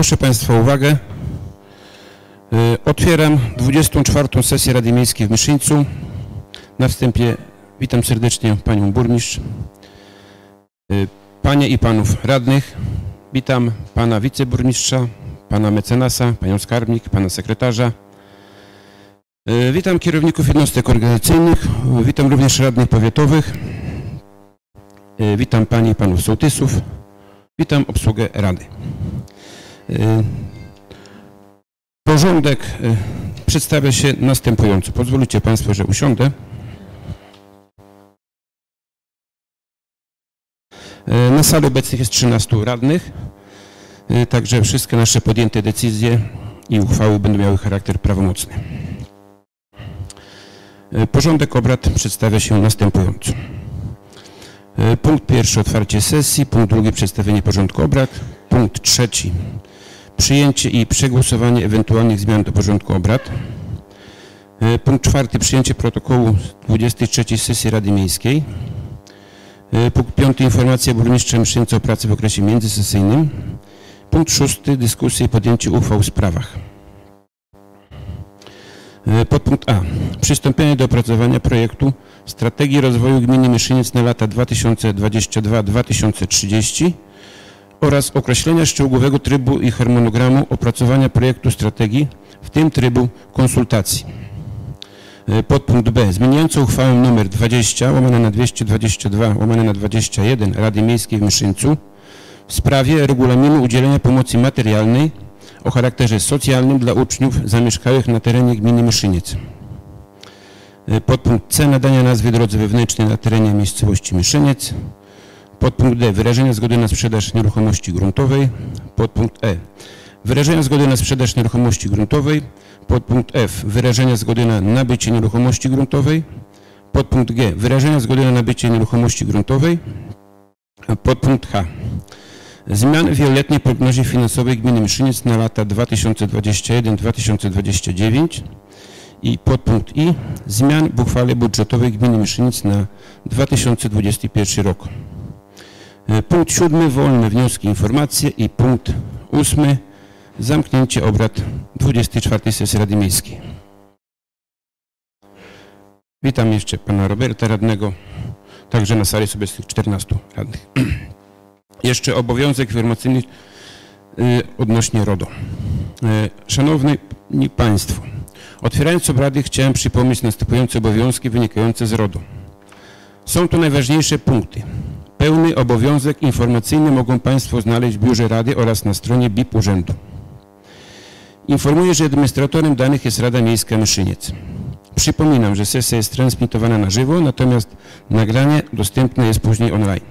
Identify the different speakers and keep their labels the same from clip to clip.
Speaker 1: Proszę Państwa uwagę. Y, Otwieram 24. sesję Rady Miejskiej w Myszyńcu. Na wstępie witam serdecznie Panią Burmistrz, y, Panie i Panów Radnych. Witam Pana Wiceburmistrza, Pana Mecenasa, Panią Skarbnik, Pana Sekretarza. Y, Witam kierowników jednostek organizacyjnych, witam również radnych powiatowych. Witam Panie i Panów Sołtysów. Witam obsługę Rady. Y, Porządek y, przedstawia się następująco. Pozwolicie Państwo, że usiądę. Y, Na sali obecnych jest 13 radnych, także wszystkie nasze podjęte decyzje i uchwały będą miały charakter prawomocny. Porządek obrad przedstawia się następująco. Punkt pierwszy otwarcie sesji, punkt drugi przedstawienie porządku obrad, punkt trzeci przyjęcie i przegłosowanie ewentualnych zmian do porządku obrad. Y, Punkt czwarty przyjęcie protokołu z 23 sesji Rady Miejskiej. Y, Punkt piąty informacja burmistrza Myszyńca o pracy w okresie międzysesyjnym. Punkt szósty dyskusje i podjęcie uchwał w sprawach. Y, Podpunkt A. Przystąpienie do opracowania projektu Strategii Rozwoju Gminy Myszyniec na lata 2022-2030 oraz określenia szczegółowego trybu i harmonogramu opracowania projektu strategii, w tym trybu konsultacji. Y, Podpunkt B. Zmieniający uchwałę nr 20 łamane na 222 łamane na 21 Rady Miejskiej w Myszyńcu w sprawie regulaminu udzielenia pomocy materialnej o charakterze socjalnym dla uczniów zamieszkałych na terenie gminy Myszyniec. Y, Podpunkt C. Nadania nazwy drodze wewnętrznej na terenie miejscowości Myszyniec. Podpunkt D. Wyrażenia zgody na sprzedaż nieruchomości gruntowej. Podpunkt E. Wyrażenia zgody na sprzedaż nieruchomości gruntowej. Podpunkt F. Wyrażenia zgody na nabycie nieruchomości gruntowej. Podpunkt G. Wyrażenia zgody na nabycie nieruchomości gruntowej. Podpunkt H. Zmiany w wieloletniej prognozie finansowej gminy Myszyniec na lata 2021-2029 i podpunkt I. Zmian w uchwale budżetowej gminy Myszyniec na 2021 rok. E, Punkt siódmy, wolne wnioski, informacje i punkt ósmy, zamknięcie obrad 24 sesji Rady Miejskiej. Witam jeszcze pana Roberta radnego, także na sali sobie z tych 14 radnych. Jeszcze obowiązek informacyjny y, odnośnie RODO. Y, Szanowni Państwo, otwierając obrady chciałem przypomnieć następujące obowiązki wynikające z RODO. Są to najważniejsze punkty. Pełny obowiązek informacyjny mogą Państwo znaleźć w biurze Rady oraz na stronie BIP Urzędu. Informuję, że administratorem danych jest Rada Miejska Myszyniec. Przypominam, że sesja jest transmitowana na żywo, natomiast nagranie dostępne jest później online.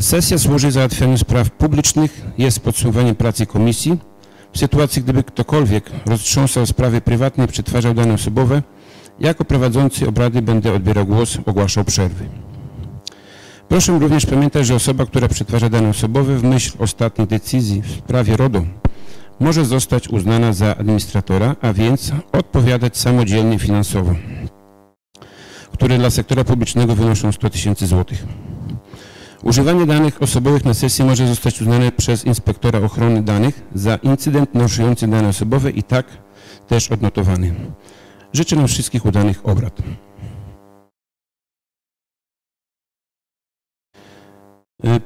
Speaker 1: Sesja służy załatwianiu spraw publicznych, jest podsumowaniem pracy komisji. W sytuacji, gdyby ktokolwiek roztrząsał sprawy prywatne przetwarzał dane osobowe, jako prowadzący obrady będę odbierał głos, ogłaszał przerwy. Proszę również pamiętać, że osoba, która przetwarza dane osobowe w myśl ostatniej decyzji w sprawie RODO może zostać uznana za administratora, a więc odpowiadać samodzielnie finansowo, które dla sektora publicznego wynoszą 100 tysięcy złotych. Używanie danych osobowych na sesji może zostać uznane przez inspektora ochrony danych za incydent naruszujący dane osobowe i tak też odnotowany. Życzę nam wszystkich udanych obrad.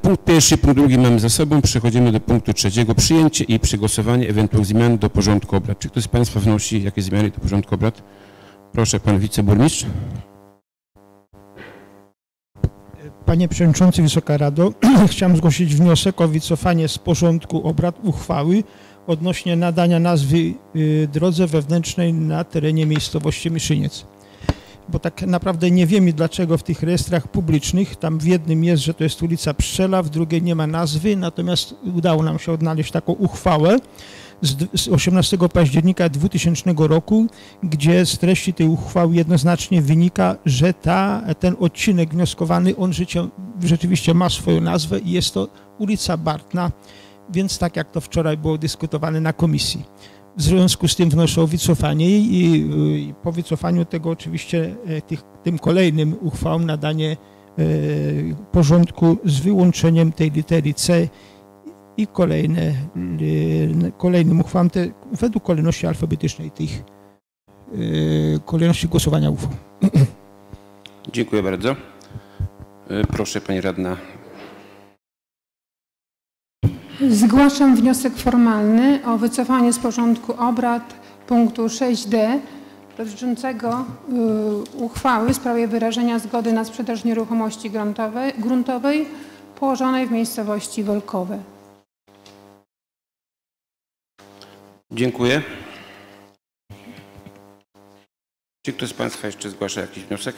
Speaker 1: Punkt pierwszy, punkt drugi mamy za sobą. Przechodzimy do punktu trzeciego. Przyjęcie i przegłosowanie ewentualnych zmian do porządku obrad. Czy ktoś z Państwa wnosi jakieś zmiany do porządku obrad? Proszę, Pan Wiceburmistrz.
Speaker 2: Panie Przewodniczący, Wysoka Rado, chciałem zgłosić wniosek o wycofanie z porządku obrad uchwały odnośnie nadania nazwy y, drodze wewnętrznej na terenie miejscowości Myszyniec. Bo tak naprawdę nie wiemy dlaczego w tych rejestrach publicznych, tam w jednym jest, że to jest ulica Pszczela, w drugiej nie ma nazwy, natomiast udało nam się odnaleźć taką uchwałę z d- z 18 października 2000 roku, gdzie z treści tej uchwały jednoznacznie wynika, że ta, ten odcinek wnioskowany, on życie, rzeczywiście ma swoją nazwę i jest to ulica Bartna, więc tak jak to wczoraj było dyskutowane na komisji. W związku z tym wnoszę o wycofanie i, i po wycofaniu tego oczywiście e, tych, tym kolejnym uchwałom nadanie e, porządku z wyłączeniem tej litery C i kolejne, y, kolejnym uchwałom te, według kolejności alfabetycznej tych kolejności głosowania uchwał.
Speaker 1: Dziękuję bardzo. Proszę Pani Radna.
Speaker 3: Zgłaszam wniosek formalny o wycofanie z porządku obrad punktu 6d dotyczącego y, uchwały w sprawie wyrażenia zgody na sprzedaż nieruchomości gruntowej, gruntowej położonej w miejscowości Wolkowe.
Speaker 1: Dziękuję. Czy ktoś z Państwa jeszcze zgłasza jakiś wniosek?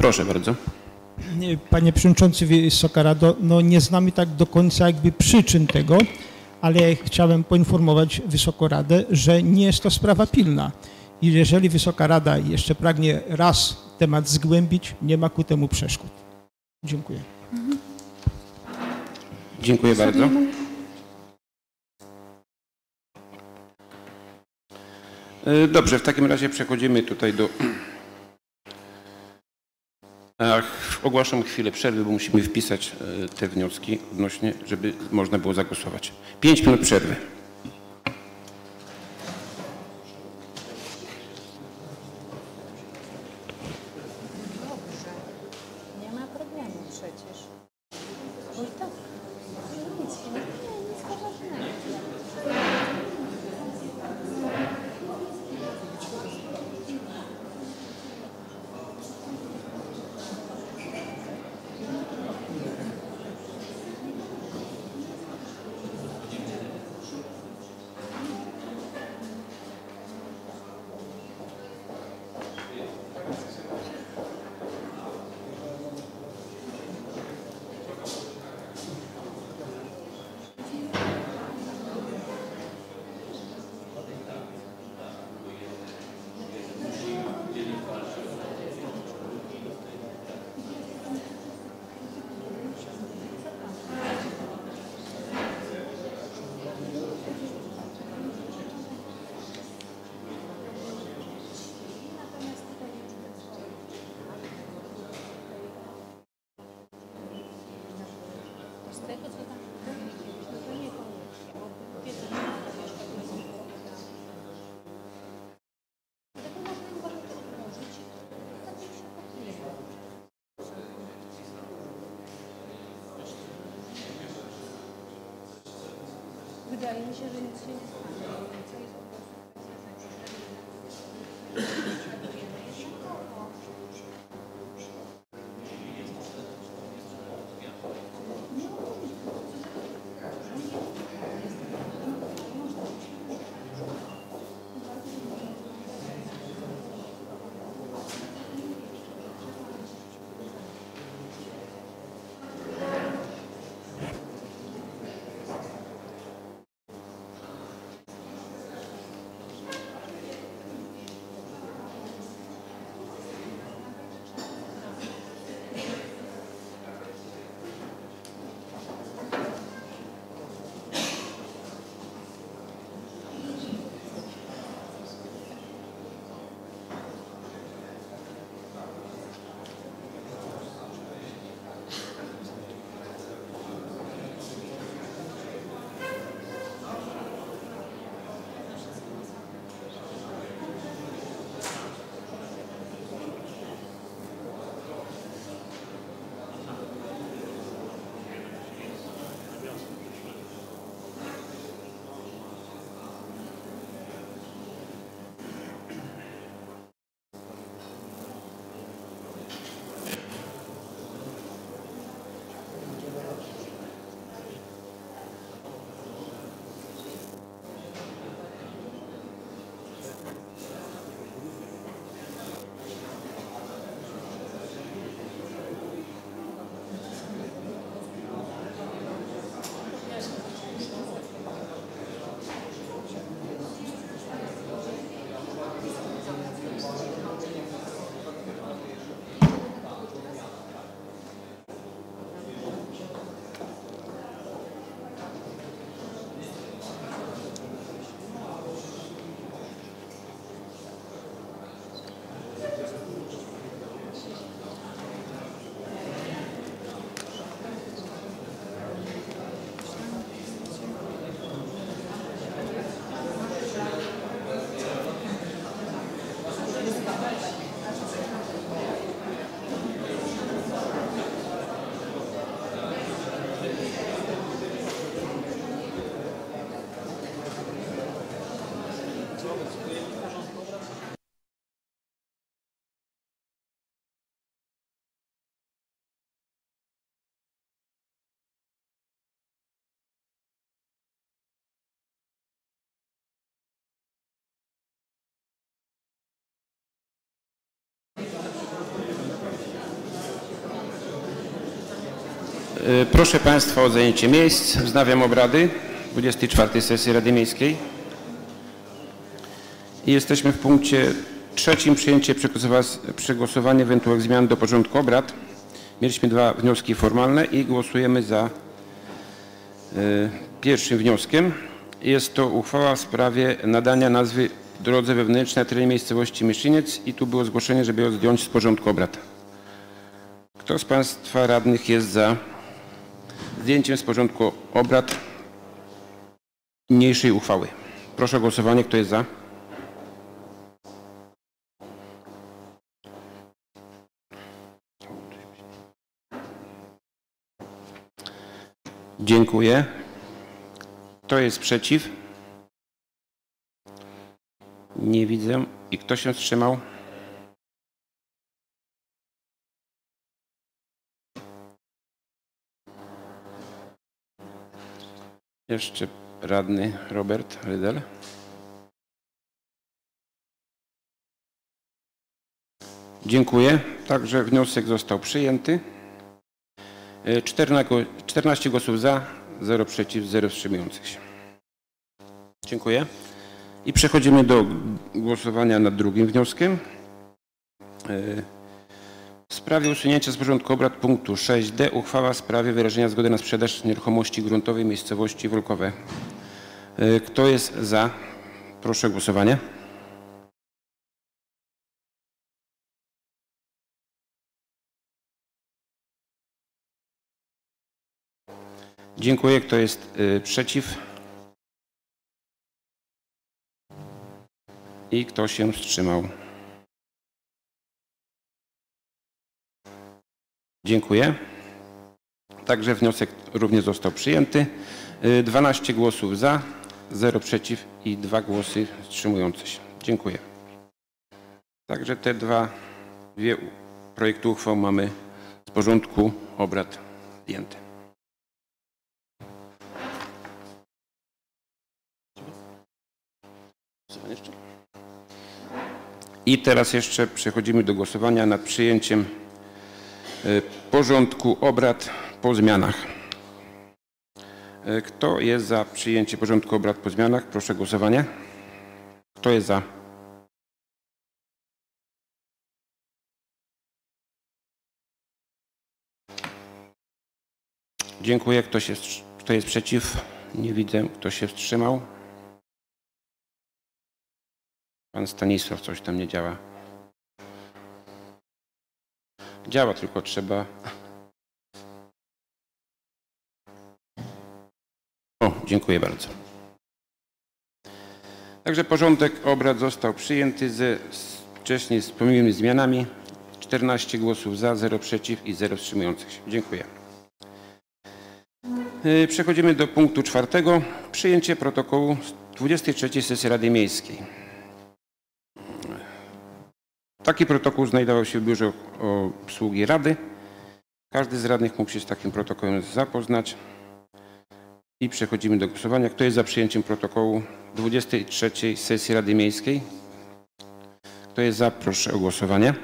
Speaker 1: Proszę bardzo.
Speaker 2: Nie, Panie Przewodniczący, Wysoka Rado, no nie znamy tak do końca jakby przyczyn tego, ale chciałem poinformować Wysoką Radę, że nie jest to sprawa pilna. I jeżeli Wysoka Rada jeszcze pragnie raz temat zgłębić, nie ma ku temu przeszkód. Dziękuję.
Speaker 1: Dziękuję bardzo. E, Dobrze, w takim razie przechodzimy tutaj do... Ach, ogłaszam chwilę przerwy, bo musimy wpisać e, te wnioski odnośnie, żeby można było zagłosować. Pięć minut przerwy. Proszę Państwa o zajęcie miejsc. Wznawiam obrady 24 sesji Rady Miejskiej. I jesteśmy w punkcie trzecim przyjęcie przegłosowa- przegłosowanie ewentualnych zmian do porządku obrad. Mieliśmy dwa wnioski formalne i głosujemy za e, pierwszym wnioskiem. Jest to uchwała w sprawie nadania nazwy drodze wewnętrznej na terenie miejscowości Myszyniec i tu było zgłoszenie, żeby ją zdjąć z porządku obrad. Kto z Państwa radnych jest za zdjęciem z porządku obrad niniejszej uchwały? Proszę o głosowanie. Kto jest za? Dziękuję. Kto jest przeciw? Nie widzę. I kto się wstrzymał? Jeszcze radny Robert Rydel. Dziękuję. Także wniosek został przyjęty. E, 14 14 głosów za, 0 przeciw, 0 wstrzymujących się. Dziękuję. I przechodzimy do głosowania nad drugim wnioskiem. E, W sprawie usunięcia z porządku obrad punktu 6d uchwała w sprawie wyrażenia zgody na sprzedaż nieruchomości gruntowej miejscowości Wolkowe. E, Kto jest za? Proszę o głosowanie. Dziękuję. Kto jest y, przeciw? I kto się wstrzymał? Dziękuję. Także wniosek również został przyjęty. Y, 12 głosów za, 0 przeciw i 2 głosy wstrzymujące się. Dziękuję. Także te dwa, dwie projekty uchwał mamy z porządku obrad zdjęte. I teraz jeszcze przechodzimy do głosowania nad przyjęciem e, porządku obrad po zmianach. E, Kto jest za przyjęcie porządku obrad po zmianach? Proszę o głosowanie. Kto jest za? Dziękuję. Kto, się, kto jest przeciw? Nie widzę. Kto się wstrzymał? Pan Stanisław, coś tam nie działa. Działa, tylko trzeba. O, dziękuję bardzo. Także porządek obrad został przyjęty ze wcześniej wspomnianymi zmianami. 14 głosów za, 0 przeciw i 0 wstrzymujących się. Dziękuję. Yy, Przechodzimy do punktu czwartego. Przyjęcie protokołu z 23 sesji Rady Miejskiej. Taki protokół znajdował się w biurze obsługi Rady. Każdy z radnych mógł się z takim protokołem zapoznać. I przechodzimy do głosowania. Kto jest za przyjęciem protokołu 23 sesji Rady Miejskiej? Kto jest za? Proszę o głosowanie.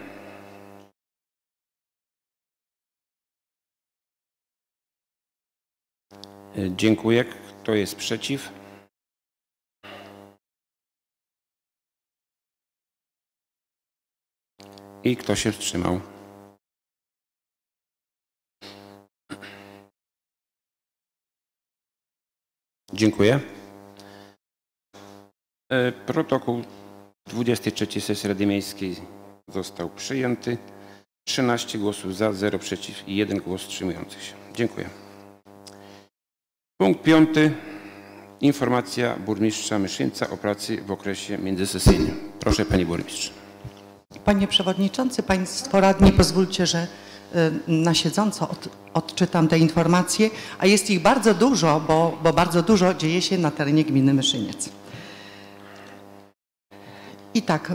Speaker 1: Dziękuję. Kto jest przeciw? I kto się wstrzymał? Dziękuję. E, Protokół 23 sesji Rady Miejskiej został przyjęty. 13 głosów za, 0 przeciw i 1 głos wstrzymujący się. Dziękuję. Punkt piąty. Informacja burmistrza Myszyńca o pracy w okresie międzysesyjnym. Proszę Panie Burmistrz.
Speaker 4: Panie Przewodniczący, Państwo Radni, pozwólcie, że y, na siedząco od, odczytam te informacje, a jest ich bardzo dużo, bo, bo bardzo dużo dzieje się na terenie gminy Myszyniec. I tak, y,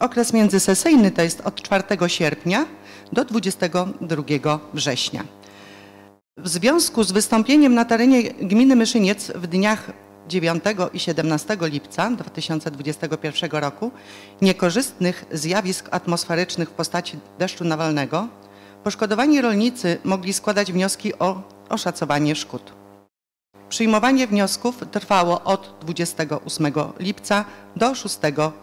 Speaker 4: okres międzysesyjny to jest od 4 sierpnia do 22 września. W związku z wystąpieniem na terenie gminy Myszyniec w dniach 9 i 17 lipca 2021 roku niekorzystnych zjawisk atmosferycznych w postaci deszczu nawalnego, poszkodowani rolnicy mogli składać wnioski o oszacowanie szkód. Przyjmowanie wniosków trwało od 28 lipca do 6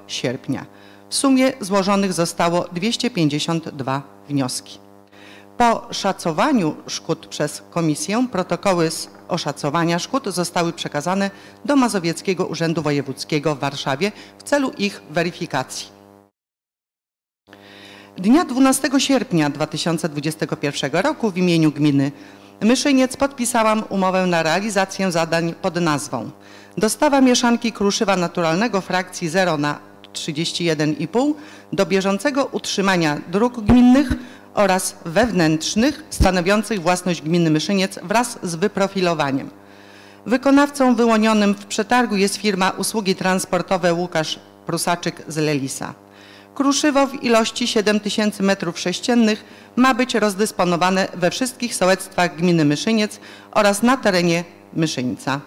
Speaker 4: sierpnia. W sumie złożonych zostało 252 wnioski. Po szacowaniu szkód przez komisję protokoły z oszacowania szkód zostały przekazane do Mazowieckiego Urzędu Wojewódzkiego w Warszawie w celu ich weryfikacji. Dnia 12 sierpnia 2021 roku w imieniu gminy Myszyniec podpisałam umowę na realizację zadań pod nazwą Dostawa mieszanki kruszywa naturalnego frakcji 0 na 31,5 do bieżącego utrzymania dróg gminnych oraz wewnętrznych stanowiących własność gminy Myszyniec wraz z wyprofilowaniem. Wykonawcą wyłonionym w przetargu jest firma Usługi Transportowe Łukasz Prusaczyk z Lelisa. Kruszywo w ilości 7000 m3 ma być rozdysponowane we wszystkich sołectwach gminy Myszyniec oraz na terenie Myszyńca.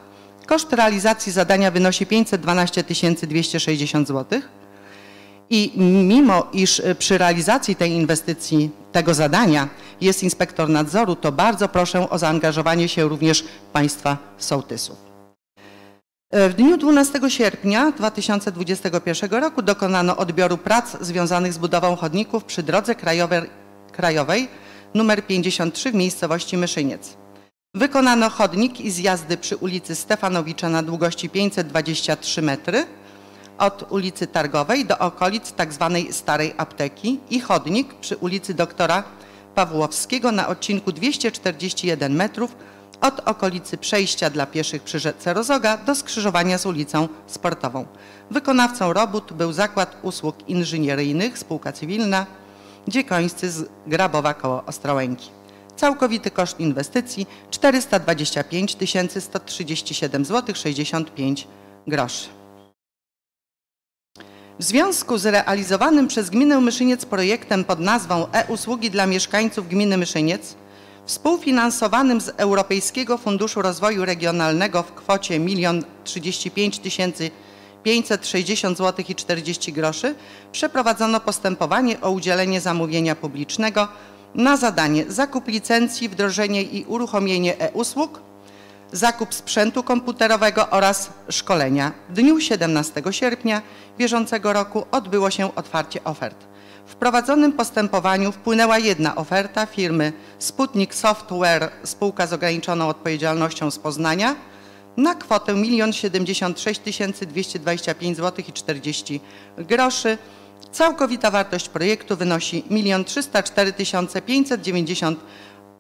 Speaker 4: Koszt realizacji zadania wynosi 512 260 zł. I mimo iż przy realizacji tej inwestycji, tego zadania jest inspektor nadzoru, to bardzo proszę o zaangażowanie się również Państwa sołtysów. W dniu 12 sierpnia 2021 roku dokonano odbioru prac związanych z budową chodników przy drodze krajowej, krajowej nr 53 w miejscowości Myszyniec. Wykonano chodnik i zjazdy przy ulicy Stefanowicza na długości 523 metry od ulicy Targowej do okolic tzw. Starej Apteki i chodnik przy ulicy Doktora Pawłowskiego na odcinku 241 metrów od okolicy przejścia dla pieszych przy rzece Rozoga do skrzyżowania z ulicą Sportową. Wykonawcą robót był Zakład Usług Inżynieryjnych, spółka cywilna, Dziekońscy z Grabowa koło Ostrołęki. Całkowity koszt inwestycji 425 137 zł 65 groszy. W związku z realizowanym przez gminę Myszyniec projektem pod nazwą e-usługi dla mieszkańców gminy Myszyniec, współfinansowanym z Europejskiego Funduszu Rozwoju Regionalnego w kwocie 1 035 560 zł i 40 groszy, przeprowadzono postępowanie o udzielenie zamówienia publicznego na zadanie zakup licencji, wdrożenie i uruchomienie e-usług, zakup sprzętu komputerowego oraz szkolenia. W dniu 17 sierpnia bieżącego roku odbyło się otwarcie ofert. W prowadzonym postępowaniu wpłynęła jedna oferta firmy Sputnik Software spółka z ograniczoną odpowiedzialnością z Poznania na kwotę 1 076 225 zł i 40 groszy. Całkowita wartość projektu wynosi 1 304 590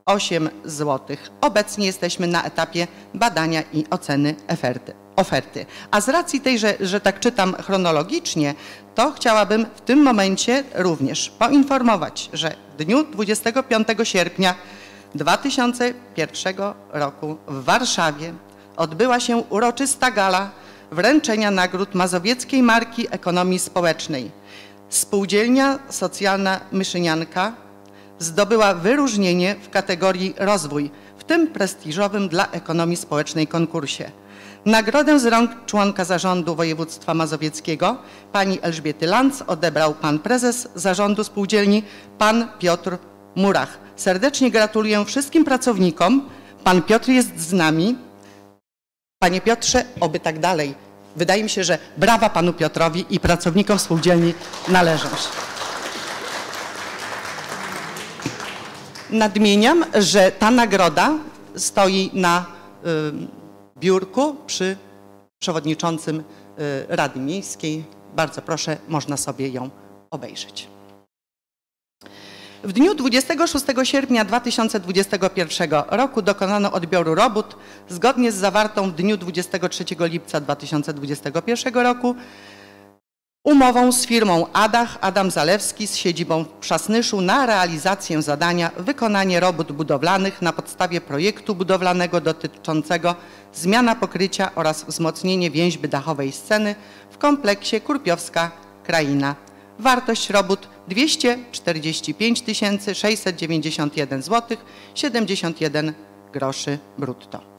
Speaker 4: 8 zł. Obecnie jesteśmy na etapie badania i oceny oferty. oferty. A z racji tej, że, że tak czytam chronologicznie, to chciałabym w tym momencie również poinformować, że w dniu 25 sierpnia 2001 roku w Warszawie odbyła się uroczysta gala wręczenia nagród Mazowieckiej Marki Ekonomii Społecznej. Spółdzielnia Socjalna Myszynianka zdobyła wyróżnienie w kategorii rozwój, w tym prestiżowym dla ekonomii społecznej konkursie. Nagrodę z rąk członka zarządu województwa mazowieckiego, pani Elżbiety Lanc, odebrał pan prezes zarządu spółdzielni, pan Piotr Murach. Serdecznie gratuluję wszystkim pracownikom. Pan Piotr jest z nami. Panie Piotrze, oby tak dalej. Wydaje mi się, że brawa panu Piotrowi i pracownikom spółdzielni należą się. Nadmieniam, że ta nagroda stoi na y, biurku przy przewodniczącym y, Rady Miejskiej. Bardzo proszę, można sobie ją obejrzeć. W dniu 26 sierpnia 2021 roku dokonano odbioru robót zgodnie z zawartą w dniu 23 lipca 2021 roku umową z firmą Adach Adam Zalewski z siedzibą w Przasnyszu na realizację zadania wykonanie robót budowlanych na podstawie projektu budowlanego dotyczącego zmiana pokrycia oraz wzmocnienie więźby dachowej sceny w kompleksie Kurpiowska Kraina. Wartość robót 245 691 zł 71 groszy brutto.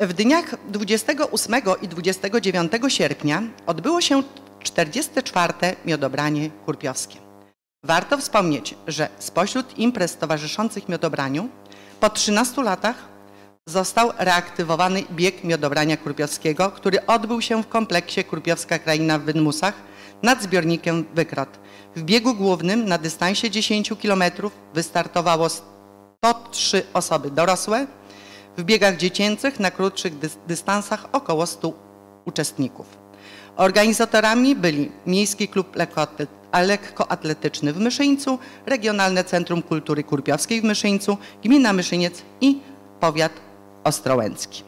Speaker 4: W dniach 28 i 29 sierpnia odbyło się 44. miodobranie kurpiowskie. Warto wspomnieć, że spośród imprez towarzyszących miodobraniu po 13 latach został reaktywowany bieg miodobrania kurpiowskiego, który odbył się w kompleksie Kurpiowska Kraina w Wydmusach nad zbiornikiem Wykrot. W biegu głównym na dystansie 10 km wystartowało 103 osoby dorosłe, w biegach dziecięcych na krótszych dystansach około 100 uczestników. Organizatorami byli Miejski Klub Lekkoatletyczny w Myszyńcu, Regionalne Centrum Kultury Kurpiowskiej w Myszyńcu, Gmina Myszyniec i Powiat Ostrołęcki.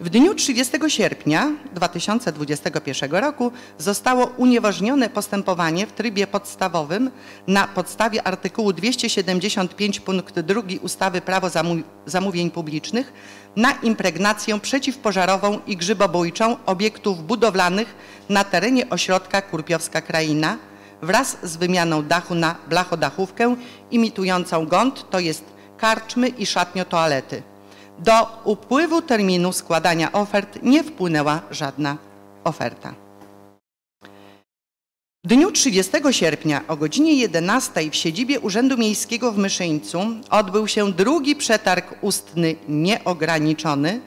Speaker 4: W dniu 30 sierpnia 2021 roku zostało unieważnione postępowanie w trybie podstawowym na podstawie artykułu 275 punkt 2 ustawy Prawo zamówień publicznych na impregnację przeciwpożarową i grzybobójczą obiektów budowlanych na terenie ośrodka Kurpiowska Kraina wraz z wymianą dachu na blachodachówkę imitującą gąd, to jest karczmy i szatnio toalety. Do upływu terminu składania ofert nie wpłynęła żadna oferta. W dniu 30 sierpnia o godzinie 11 w siedzibie Urzędu Miejskiego w Myszyńcu odbył się drugi przetarg ustny nieograniczony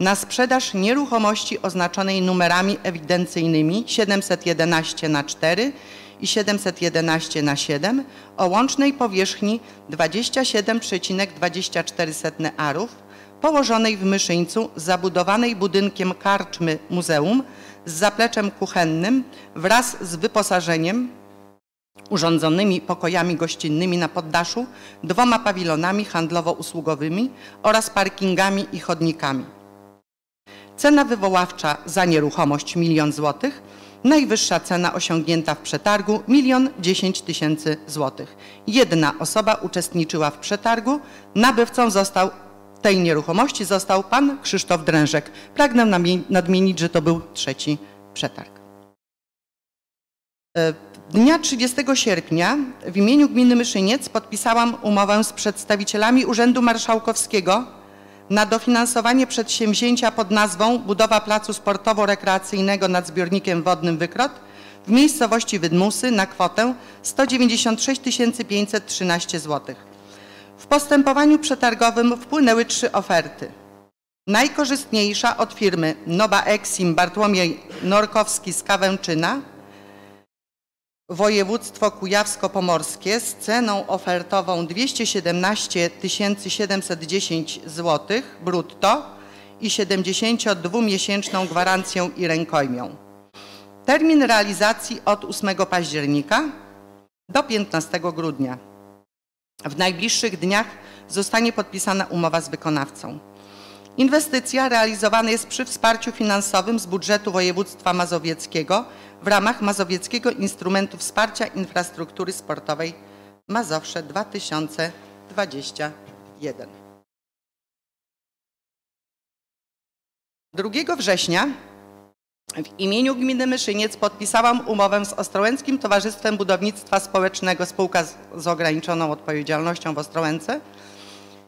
Speaker 4: na sprzedaż nieruchomości oznaczonej numerami ewidencyjnymi 711 na 4 i 711 na 7 o łącznej powierzchni 27,24 arów położonej w Myszyńcu, zabudowanej budynkiem karczmy muzeum z zapleczem kuchennym wraz z wyposażeniem urządzonymi pokojami gościnnymi na poddaszu, dwoma pawilonami handlowo-usługowymi oraz parkingami i chodnikami. Cena wywoławcza za nieruchomość milion złotych, najwyższa cena osiągnięta w przetargu milion dziesięć tysięcy złotych. Jedna osoba uczestniczyła w przetargu, nabywcą został tej nieruchomości został pan Krzysztof Drężek. Pragnę nadmienić, że to był trzeci przetarg. E, dnia 30 sierpnia w imieniu gminy Myszyniec podpisałam umowę z przedstawicielami Urzędu Marszałkowskiego na dofinansowanie przedsięwzięcia pod nazwą Budowa Placu Sportowo-Rekreacyjnego nad zbiornikiem wodnym Wykrot w miejscowości Wydmusy na kwotę 196 513 zł. W postępowaniu przetargowym wpłynęły trzy oferty. Najkorzystniejsza od firmy Noba Exim Bartłomiej Norkowski z Kawęczyna, województwo kujawsko-pomorskie z ceną ofertową 217 710 zł brutto i 72-miesięczną gwarancją i rękojmią. Termin realizacji od 8 października do 15 grudnia. W najbliższych dniach zostanie podpisana umowa z wykonawcą. Inwestycja realizowana jest przy wsparciu finansowym z budżetu województwa mazowieckiego w ramach Mazowieckiego Instrumentu Wsparcia Infrastruktury Sportowej Mazowsze 2021. 2 września w imieniu gminy Myszyniec podpisałam umowę z Ostrołęckim Towarzystwem Budownictwa Społecznego Spółka z ograniczoną odpowiedzialnością w Ostrołęce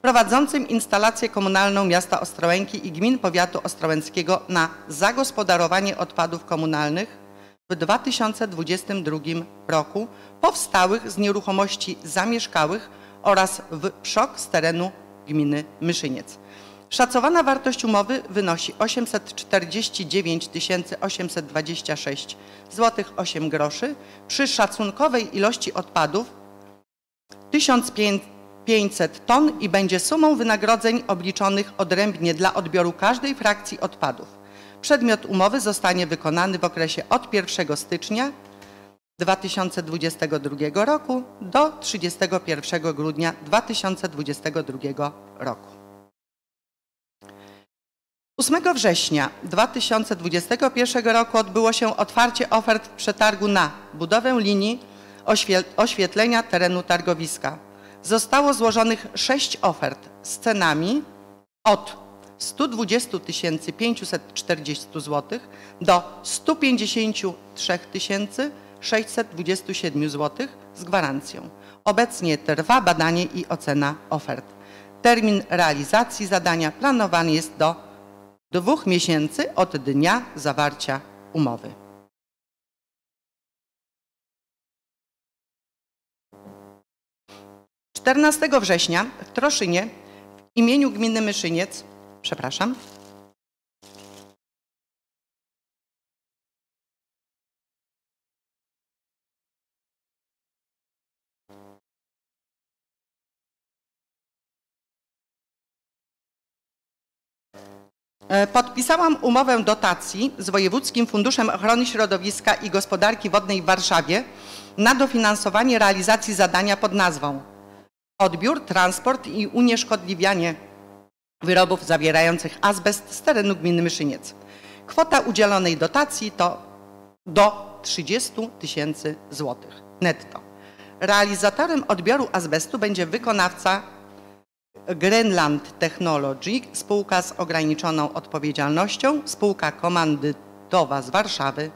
Speaker 4: prowadzącym instalację komunalną miasta Ostrołęki i gmin powiatu ostrołęckiego na zagospodarowanie odpadów komunalnych w 2022 roku powstałych z nieruchomości zamieszkałych oraz w PSZOK z terenu gminy Myszyniec. Szacowana wartość umowy wynosi 849 826 zł 8 groszy przy szacunkowej ilości odpadów 1500 ton i będzie sumą wynagrodzeń obliczonych odrębnie dla odbioru każdej frakcji odpadów. Przedmiot umowy zostanie wykonany w okresie od 1 stycznia 2022 roku do 31 grudnia 2022 roku. 8 września 2021 roku odbyło się otwarcie ofert przetargu na budowę linii oświe- oświetlenia terenu targowiska. Zostało złożonych sześć ofert z cenami od 120 540 zł do 153 627 zł z gwarancją. Obecnie trwa badanie i ocena ofert. Termin realizacji zadania planowany jest do dwóch miesięcy od dnia zawarcia umowy. Czternastego września w Troszynie w imieniu gminy Myszyniec, przepraszam, E, Podpisałam umowę dotacji z Wojewódzkim Funduszem Ochrony Środowiska i Gospodarki Wodnej w Warszawie na dofinansowanie realizacji zadania pod nazwą Odbiór, transport i unieszkodliwianie wyrobów zawierających azbest z terenu gminy Myszyniec. Kwota udzielonej dotacji to do 30 tysięcy złotych netto. Realizatorem odbioru azbestu będzie wykonawca Greenland Technology, spółka z ograniczoną odpowiedzialnością, spółka komandytowa z Warszawy.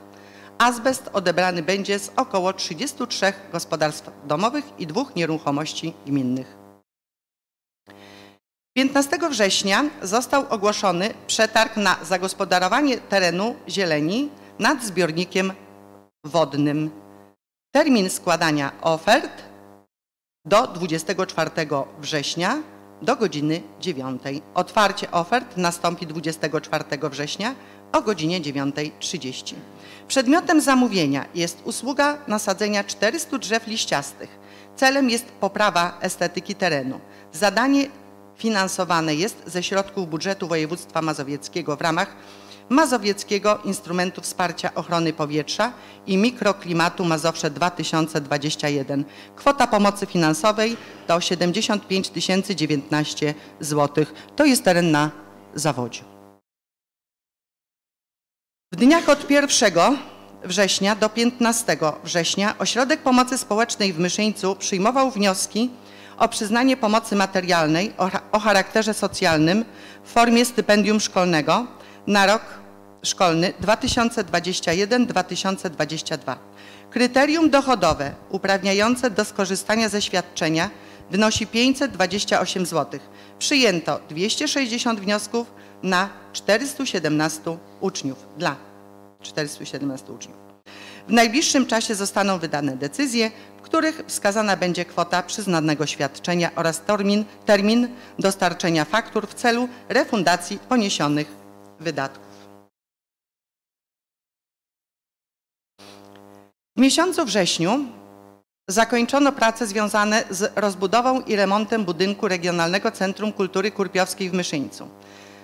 Speaker 4: Azbest odebrany będzie z około 33 gospodarstw domowych i dwóch nieruchomości gminnych. 15 września został ogłoszony przetarg na zagospodarowanie terenu zieleni nad zbiornikiem wodnym. Termin składania ofert do 24 września do godziny 9. Otwarcie ofert nastąpi 24 września o godzinie 9.30. Przedmiotem zamówienia jest usługa nasadzenia 400 drzew liściastych. Celem jest poprawa estetyki terenu. Zadanie finansowane jest ze środków budżetu województwa mazowieckiego w ramach Mazowieckiego Instrumentu Wsparcia Ochrony Powietrza i Mikroklimatu Mazowsze 2021. Kwota pomocy finansowej to 75 019 zł. To jest teren na zawodzie. W dniach od 1 września do 15 września Ośrodek Pomocy Społecznej w Myszyńcu przyjmował wnioski o przyznanie pomocy materialnej o, cha- o charakterze socjalnym w formie stypendium szkolnego na rok szkolny 2021-2022. Kryterium dochodowe uprawniające do skorzystania ze świadczenia wynosi 528 zł. Przyjęto 260 wniosków na 417 uczniów, dla 417 uczniów. W najbliższym czasie zostaną wydane decyzje, w których wskazana będzie kwota przyznanego świadczenia oraz termin, termin dostarczenia faktur w celu refundacji poniesionych wydatków. W miesiącu wrześniu zakończono prace związane z rozbudową i remontem budynku Regionalnego Centrum Kultury Kurpiowskiej w Myszyńcu.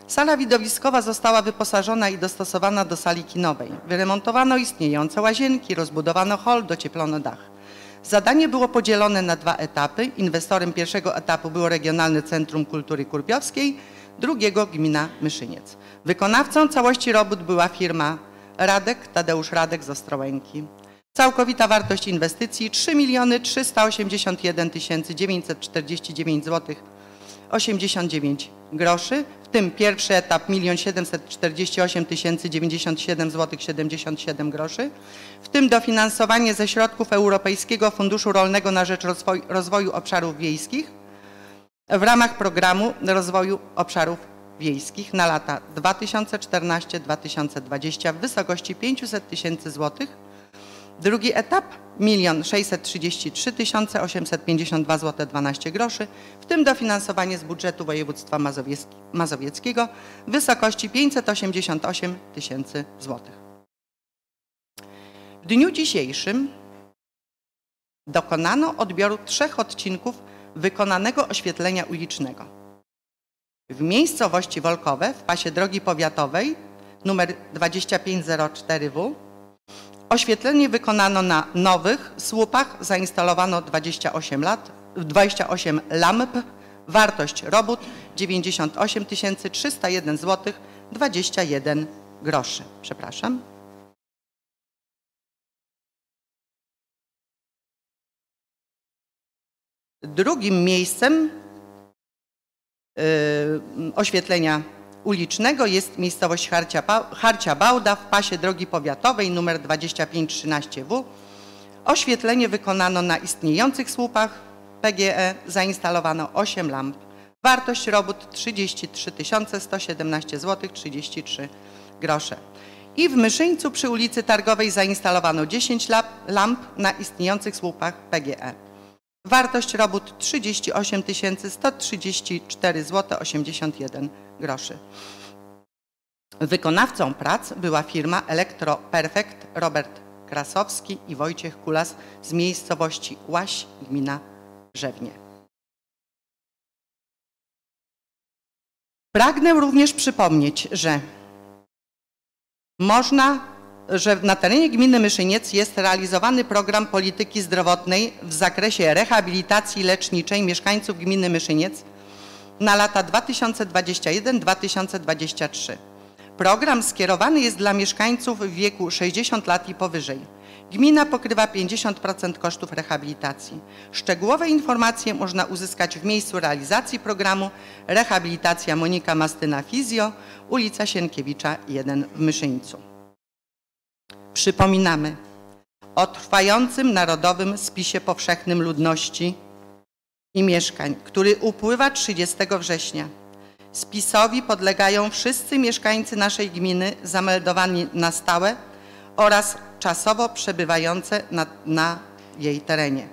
Speaker 4: Sala widowiskowa została wyposażona i dostosowana do sali kinowej. Wyremontowano istniejące łazienki, rozbudowano hol, docieplono dach. Zadanie było podzielone na dwa etapy. Inwestorem pierwszego etapu było Regionalne Centrum Kultury Kurpiowskiej, drugiego gmina Myszyniec. Wykonawcą całości robót była firma Radek, Tadeusz Radek z Ostrołęki. Całkowita wartość inwestycji 3 381 949 zł 89 groszy, w tym pierwszy etap 1 748 097 zł 77 groszy, w tym dofinansowanie ze środków Europejskiego Funduszu Rolnego na rzecz rozwoju, rozwoju obszarów wiejskich w ramach programu rozwoju obszarów wiejskich na lata 2014-2020 w wysokości 500 tysięcy złotych Drugi etap 1 633 852 zł 12 groszy, w tym dofinansowanie z budżetu województwa mazowiecki- mazowieckiego w wysokości 588 tysięcy złotych. W dniu dzisiejszym dokonano odbioru trzech odcinków wykonanego oświetlenia ulicznego. W miejscowości Wolkowe w pasie drogi powiatowej numer 2504W Oświetlenie wykonano na nowych słupach, zainstalowano 28, lat, 28 lamp Wartość robót 98 301 zł 21 groszy. Przepraszam. Drugim miejscem y, oświetlenia ulicznego jest miejscowość Harcia, Harcia Bałda w pasie drogi powiatowej nr 2513W. Oświetlenie wykonano na istniejących słupach PGE, zainstalowano 8 lamp. Wartość robót 33 117 zł 33 grosze. I w Myszyńcu przy ulicy Targowej zainstalowano 10 lamp na istniejących słupach PGE. Wartość robót 38 134 zł 81 groszy. Wykonawcą prac była firma Elektro Perfect Robert Krasowski i Wojciech Kulas z miejscowości Łaś, gmina Rzewnie. Pragnę również przypomnieć, że można że na terenie gminy Myszyniec jest realizowany program polityki zdrowotnej w zakresie rehabilitacji leczniczej mieszkańców gminy Myszyniec na lata 2021-2023. Program skierowany jest dla mieszkańców w wieku 60 lat i powyżej. Gmina pokrywa 50% kosztów rehabilitacji. Szczegółowe informacje można uzyskać w miejscu realizacji programu Rehabilitacja Monika Mastyna Fizjo, ulica Sienkiewicza 1 w Myszyńcu. Przypominamy o trwającym Narodowym Spisie Powszechnym Ludności i Mieszkań, który upływa 30 września. Spisowi podlegają wszyscy mieszkańcy naszej gminy zameldowani na stałe oraz czasowo przebywające na, na jej terenie.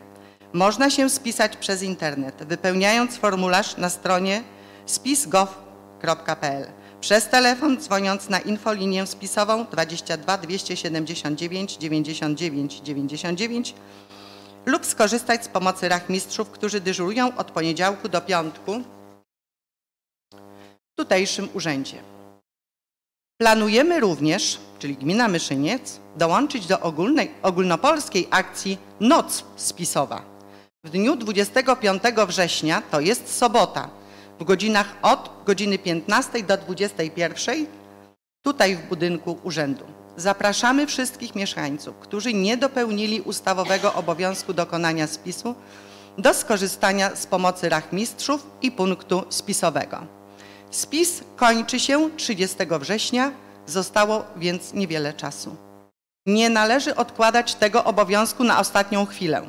Speaker 4: Można się spisać przez internet, wypełniając formularz na stronie spisgov.pl przez telefon dzwoniąc na infolinię spisową 22 279 99 99 lub skorzystać z pomocy rachmistrzów, którzy dyżurują od poniedziałku do piątku w tutejszym urzędzie. Planujemy również, czyli gmina Myszyniec, dołączyć do ogólnej, ogólnopolskiej akcji Noc Spisowa. W dniu 25 września, to jest sobota, w godzinach od godziny 15 do 21 tutaj w budynku urzędu. Zapraszamy wszystkich mieszkańców, którzy nie dopełnili ustawowego obowiązku dokonania spisu, do skorzystania z pomocy rachmistrzów i punktu spisowego. Spis kończy się 30 września, zostało więc niewiele czasu. Nie należy odkładać tego obowiązku na ostatnią chwilę.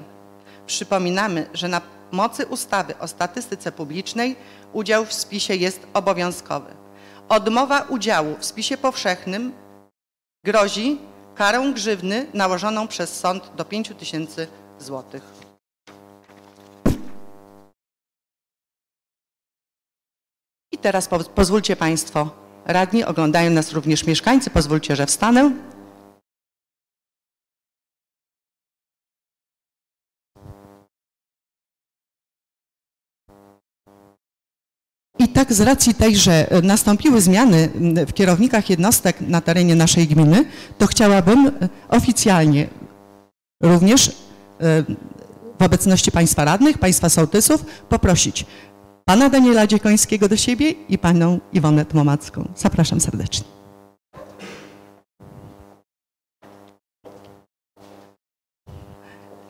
Speaker 4: Przypominamy, że na mocy ustawy o statystyce publicznej udział w spisie jest obowiązkowy. Odmowa udziału w spisie powszechnym grozi karą grzywny nałożoną przez sąd do 5 tysięcy złotych. I teraz pozwólcie Państwo, radni, oglądają nas również mieszkańcy, pozwólcie, że wstanę. Tak z racji tej, że e, nastąpiły zmiany w kierownikach jednostek na terenie naszej gminy, to chciałabym e, oficjalnie również e, w obecności Państwa radnych, Państwa sołtysów poprosić Pana Daniela Dziekońskiego do siebie i Panią Iwonę Tmomacką. Zapraszam serdecznie.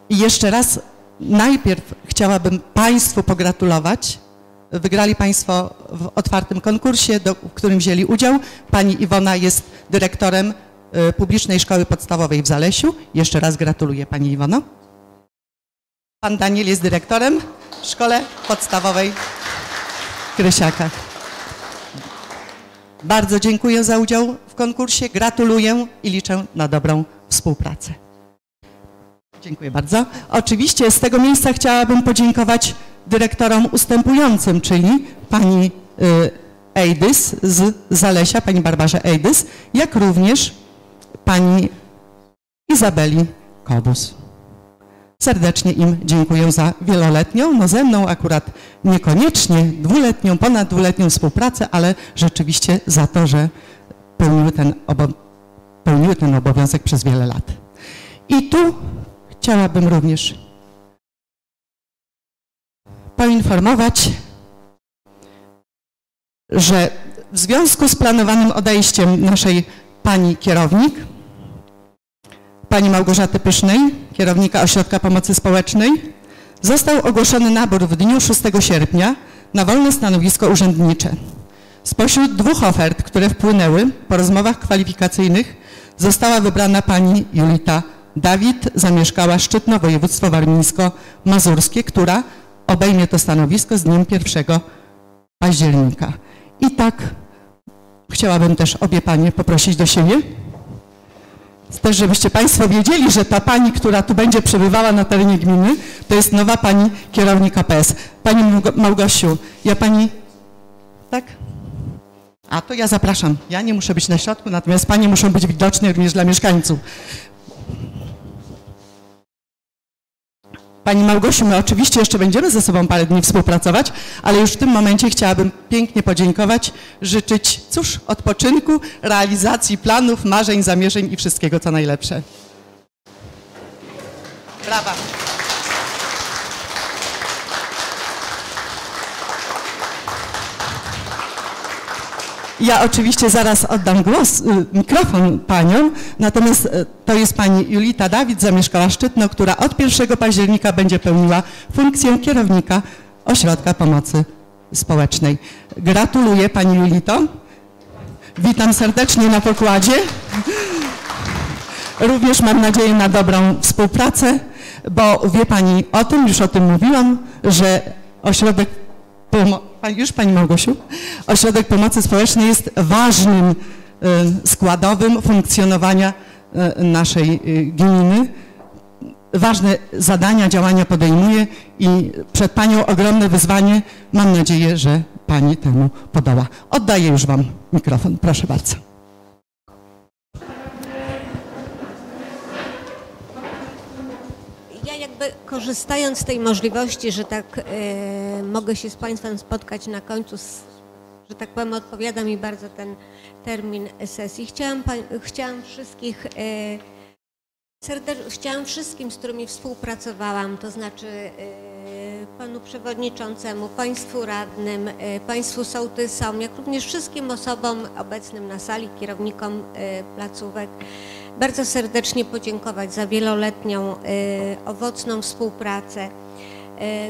Speaker 4: I jeszcze raz najpierw chciałabym Państwu pogratulować Wygrali Państwo w otwartym konkursie, do, w którym wzięli udział. Pani Iwona jest dyrektorem y, Publicznej Szkoły Podstawowej w Zalesiu. Jeszcze raz gratuluję Pani Iwono. Pan Daniel jest dyrektorem w Szkole Podstawowej w Krysiakach. Bardzo dziękuję za udział w konkursie, gratuluję i liczę na dobrą współpracę. Dziękuję bardzo. Oczywiście z tego miejsca chciałabym podziękować dyrektorom ustępującym, czyli pani y, Ejdys z Zalesia, pani Barbarze Ejdys, jak również pani Izabeli Kobus. Serdecznie im dziękuję za wieloletnią, no ze mną akurat niekoniecznie dwuletnią, ponad dwuletnią współpracę, ale rzeczywiście za to, że pełniły ten, pełniły ten obowiązek przez wiele lat. I tu chciałabym również poinformować że w związku z planowanym odejściem naszej pani kierownik, pani Małgorzaty Pysznej, kierownika Ośrodka Pomocy Społecznej, został ogłoszony nabór w dniu 6 sierpnia na wolne stanowisko urzędnicze. Spośród dwóch ofert, które wpłynęły po rozmowach kwalifikacyjnych, została wybrana pani Julita Dawid, zamieszkała Szczytno, województwo warmińsko-mazurskie, która obejmie to stanowisko z dniem 1 października. I tak chciałabym też obie panie poprosić do siebie. Też, żebyście Państwo wiedzieli, że ta pani, która tu będzie przebywała na terenie gminy, to jest nowa pani kierownik APS. Pani Małgo- Małgosiu, ja pani... Tak? A to ja zapraszam. Ja nie muszę być na środku, natomiast panie muszą być widoczne również dla mieszkańców. Pani Małgosiu, my oczywiście jeszcze będziemy ze sobą parę dni współpracować, ale już w tym momencie chciałabym pięknie podziękować, życzyć, cóż, odpoczynku, realizacji planów, marzeń, zamierzeń i wszystkiego co najlepsze. Brawa. Ja oczywiście zaraz oddam głos, y, mikrofon paniom, natomiast y, to jest pani Julita Dawid, zamieszkała Szczytno, która od 1 października będzie pełniła funkcję kierownika Ośrodka Pomocy Społecznej. Gratuluję pani Julito. Witam serdecznie na pokładzie. Również mam nadzieję na dobrą współpracę, bo wie Pani o tym, już o tym mówiłam, że ośrodek, pomo- Pani- już Pani Małgosiu, ośrodek pomocy społecznej jest ważnym y, składowym funkcjonowania y, naszej y, gminy. Ważne zadania, działania podejmuje i przed Panią ogromne wyzwanie. Mam nadzieję, że Pani temu podoła. Oddaję już Wam mikrofon. Proszę bardzo.
Speaker 5: Korzystając z tej możliwości, że tak e, mogę się z Państwem spotkać na końcu, s- że tak powiem, odpowiada mi bardzo ten termin sesji. Chciałam, chciałam wszystkich, e, serdecz- chciałam wszystkim, z którymi współpracowałam, to znaczy e, Panu Przewodniczącemu, Państwu Radnym, e, Państwu Sołtysom, jak również wszystkim osobom obecnym na sali, kierownikom e, placówek, bardzo serdecznie podziękować za wieloletnią, owocną współpracę,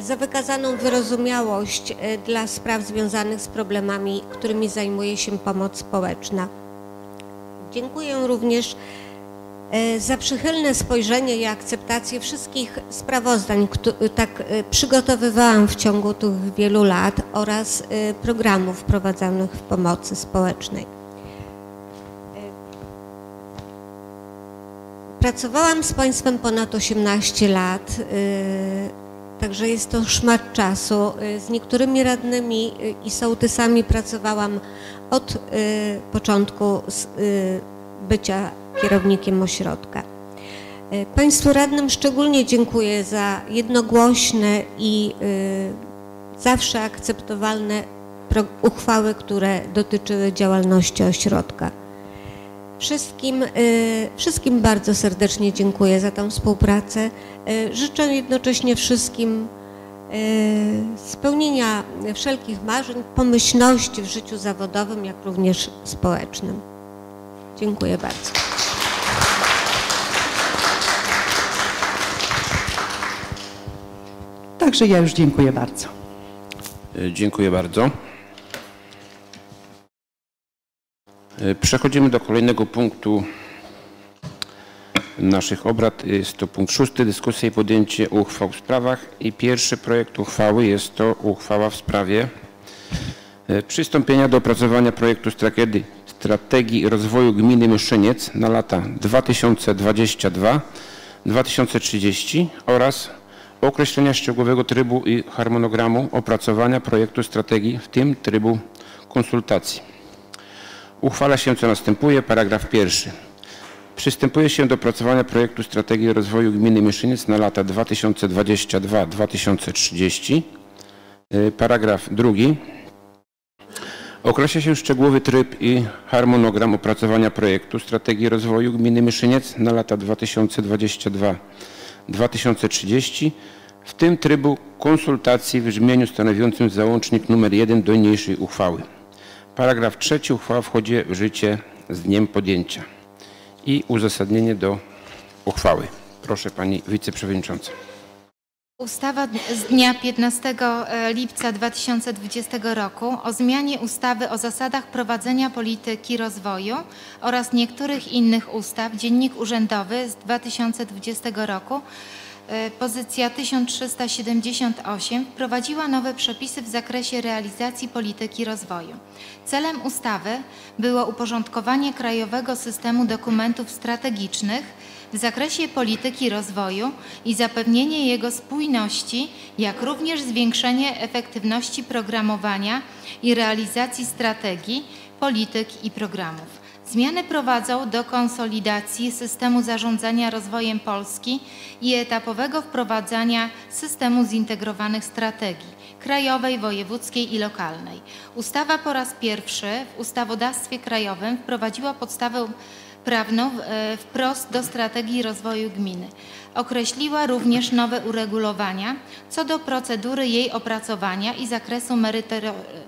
Speaker 5: za wykazaną wyrozumiałość dla spraw związanych z problemami, którymi zajmuje się pomoc społeczna. Dziękuję również za przychylne spojrzenie i akceptację wszystkich sprawozdań, które tak e, przygotowywałam w ciągu tych wielu lat oraz e, programów prowadzonych w pomocy społecznej. Pracowałam z Państwem ponad 18 lat, także jest to szmat czasu. Z niektórymi radnymi i sołtysami pracowałam od początku bycia kierownikiem ośrodka. Y, Państwu radnym szczególnie dziękuję za jednogłośne i y, zawsze akceptowalne uchwały, które dotyczyły działalności ośrodka. Wszystkim, y, wszystkim bardzo serdecznie dziękuję za tę współpracę. Życzę jednocześnie wszystkim spełnienia wszelkich marzeń, pomyślności w życiu zawodowym, jak również społecznym. Dziękuję bardzo.
Speaker 4: Także ja już dziękuję bardzo.
Speaker 1: E, Dziękuję bardzo. E, Przechodzimy do kolejnego punktu naszych obrad. Jest to punkt szósty, dyskusja i podjęcie uchwał w sprawach. I pierwszy projekt uchwały jest to uchwała w sprawie e, przystąpienia do opracowania projektu strategii, strategii rozwoju gminy Myszyniec na lata 2022-2030 oraz określenia szczegółowego trybu i harmonogramu opracowania projektu strategii, w tym trybu konsultacji. Uchwala się co następuje. Paragraf pierwszy. Przystępuje się do opracowania projektu strategii rozwoju gminy Myszyniec na lata 2022-2030. Y, Paragraf drugi. Określa się szczegółowy tryb i harmonogram opracowania projektu strategii rozwoju gminy Myszyniec na lata 2022-2030, w tym trybu konsultacji w brzmieniu stanowiącym załącznik nr 1 do niniejszej uchwały. Paragraf trzeci. Uchwała wchodzi w życie z dniem podjęcia. I uzasadnienie do uchwały. Proszę Pani Wiceprzewodnicząca.
Speaker 6: Ustawa z dnia 15 lipca 2020 roku o zmianie ustawy o zasadach prowadzenia polityki rozwoju oraz niektórych innych ustaw, Dziennik Urzędowy z 2020 roku, e, pozycja 1378, wprowadziła nowe przepisy w zakresie realizacji polityki rozwoju. Celem ustawy było uporządkowanie krajowego systemu dokumentów strategicznych w zakresie polityki rozwoju i zapewnienie jego spójności, jak również zwiększenie efektywności programowania i realizacji strategii, polityk i programów. Zmiany prowadzą do konsolidacji systemu zarządzania rozwojem Polski i etapowego wprowadzania systemu zintegrowanych strategii krajowej, wojewódzkiej i lokalnej. Ustawa po raz pierwszy w ustawodawstwie krajowym wprowadziła podstawę prawną e, wprost do strategii rozwoju gminy. Określiła również nowe uregulowania co do procedury jej opracowania i zakresu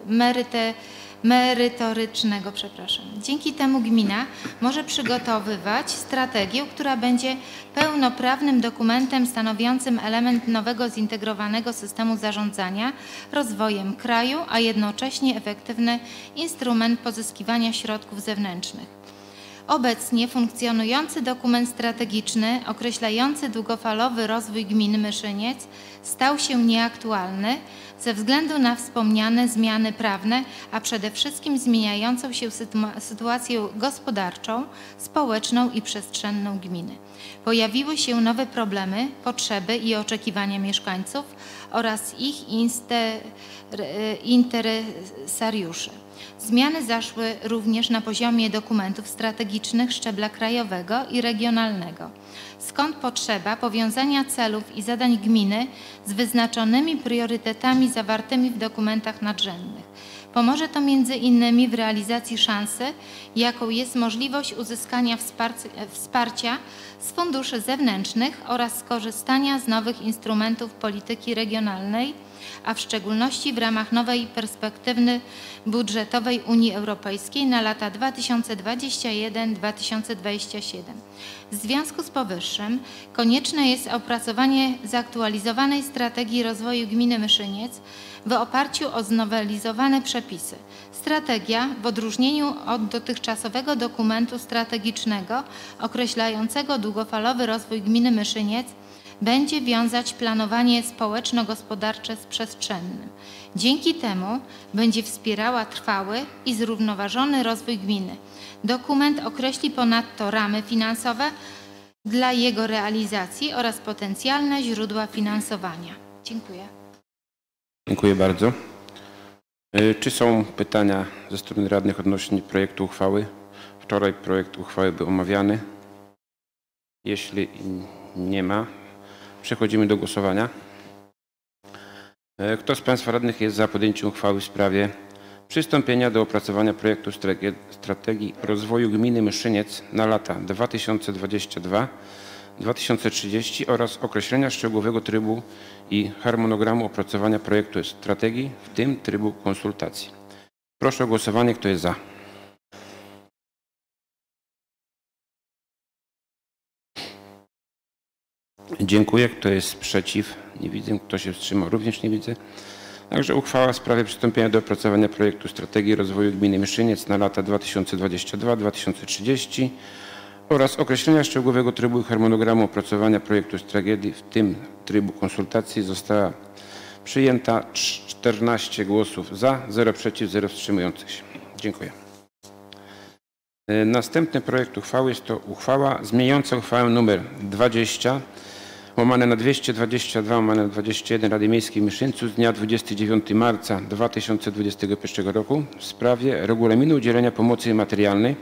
Speaker 6: meryte, merytorycznego. Przepraszam. Dzięki temu gmina może przygotowywać strategię, która będzie pełnoprawnym dokumentem stanowiącym element nowego zintegrowanego systemu zarządzania rozwojem kraju, a jednocześnie efektywny instrument pozyskiwania środków zewnętrznych. Obecnie funkcjonujący dokument strategiczny określający długofalowy rozwój gminy Myszyniec stał się nieaktualny ze względu na wspomniane zmiany prawne, a przede wszystkim zmieniającą się sytuację gospodarczą, społeczną i przestrzenną gminy. Pojawiły się nowe problemy, potrzeby i oczekiwania mieszkańców oraz ich interesariuszy. Zmiany zaszły również na poziomie dokumentów strategicznych szczebla krajowego i regionalnego. Skąd potrzeba powiązania celów i zadań gminy z wyznaczonymi priorytetami zawartymi w dokumentach nadrzędnych. Pomoże to między innymi w realizacji szansy, jaką jest możliwość uzyskania wsparcia z funduszy zewnętrznych oraz skorzystania z nowych instrumentów polityki regionalnej a w szczególności w ramach nowej perspektywy budżetowej Unii Europejskiej na lata 2021-2027. W związku z powyższym konieczne jest opracowanie zaktualizowanej strategii rozwoju gminy Myszyniec w oparciu o znowelizowane przepisy. Strategia w odróżnieniu od dotychczasowego dokumentu strategicznego określającego długofalowy rozwój gminy Myszyniec będzie wiązać planowanie społeczno-gospodarcze z przestrzennym. Dzięki temu będzie wspierała trwały i zrównoważony rozwój gminy. Dokument określi ponadto ramy finansowe dla jego realizacji oraz potencjalne źródła finansowania. Dziękuję.
Speaker 1: Dziękuję bardzo. E, czy są pytania ze strony radnych odnośnie projektu uchwały? Wczoraj projekt uchwały był omawiany. Jeśli nie ma, Przechodzimy do głosowania. E, kto z Państwa radnych jest za podjęciem uchwały w sprawie przystąpienia do opracowania projektu strategii rozwoju gminy Myszyniec na lata 2022-2030 oraz określenia szczegółowego trybu i harmonogramu opracowania projektu strategii, w tym trybu konsultacji. Proszę o głosowanie. Kto jest za? Dziękuję. Kto jest przeciw? Nie widzę. Kto się wstrzymał? Również nie widzę. Także uchwała w sprawie przystąpienia do opracowania projektu strategii rozwoju gminy Myszyniec na lata 2022-2030 oraz określenia szczegółowego trybu i harmonogramu opracowania projektu strategii, w tym trybu konsultacji została przyjęta 14 głosów za, 0 przeciw, 0 wstrzymujących się. Dziękuję. E, następny projekt uchwały jest to uchwała zmieniająca uchwałę nr 20 łamane na 222 łamane na 21 Rady Miejskiej w Myszyńcu z dnia 29 marca 2021 roku w sprawie regulaminu udzielenia pomocy materialnej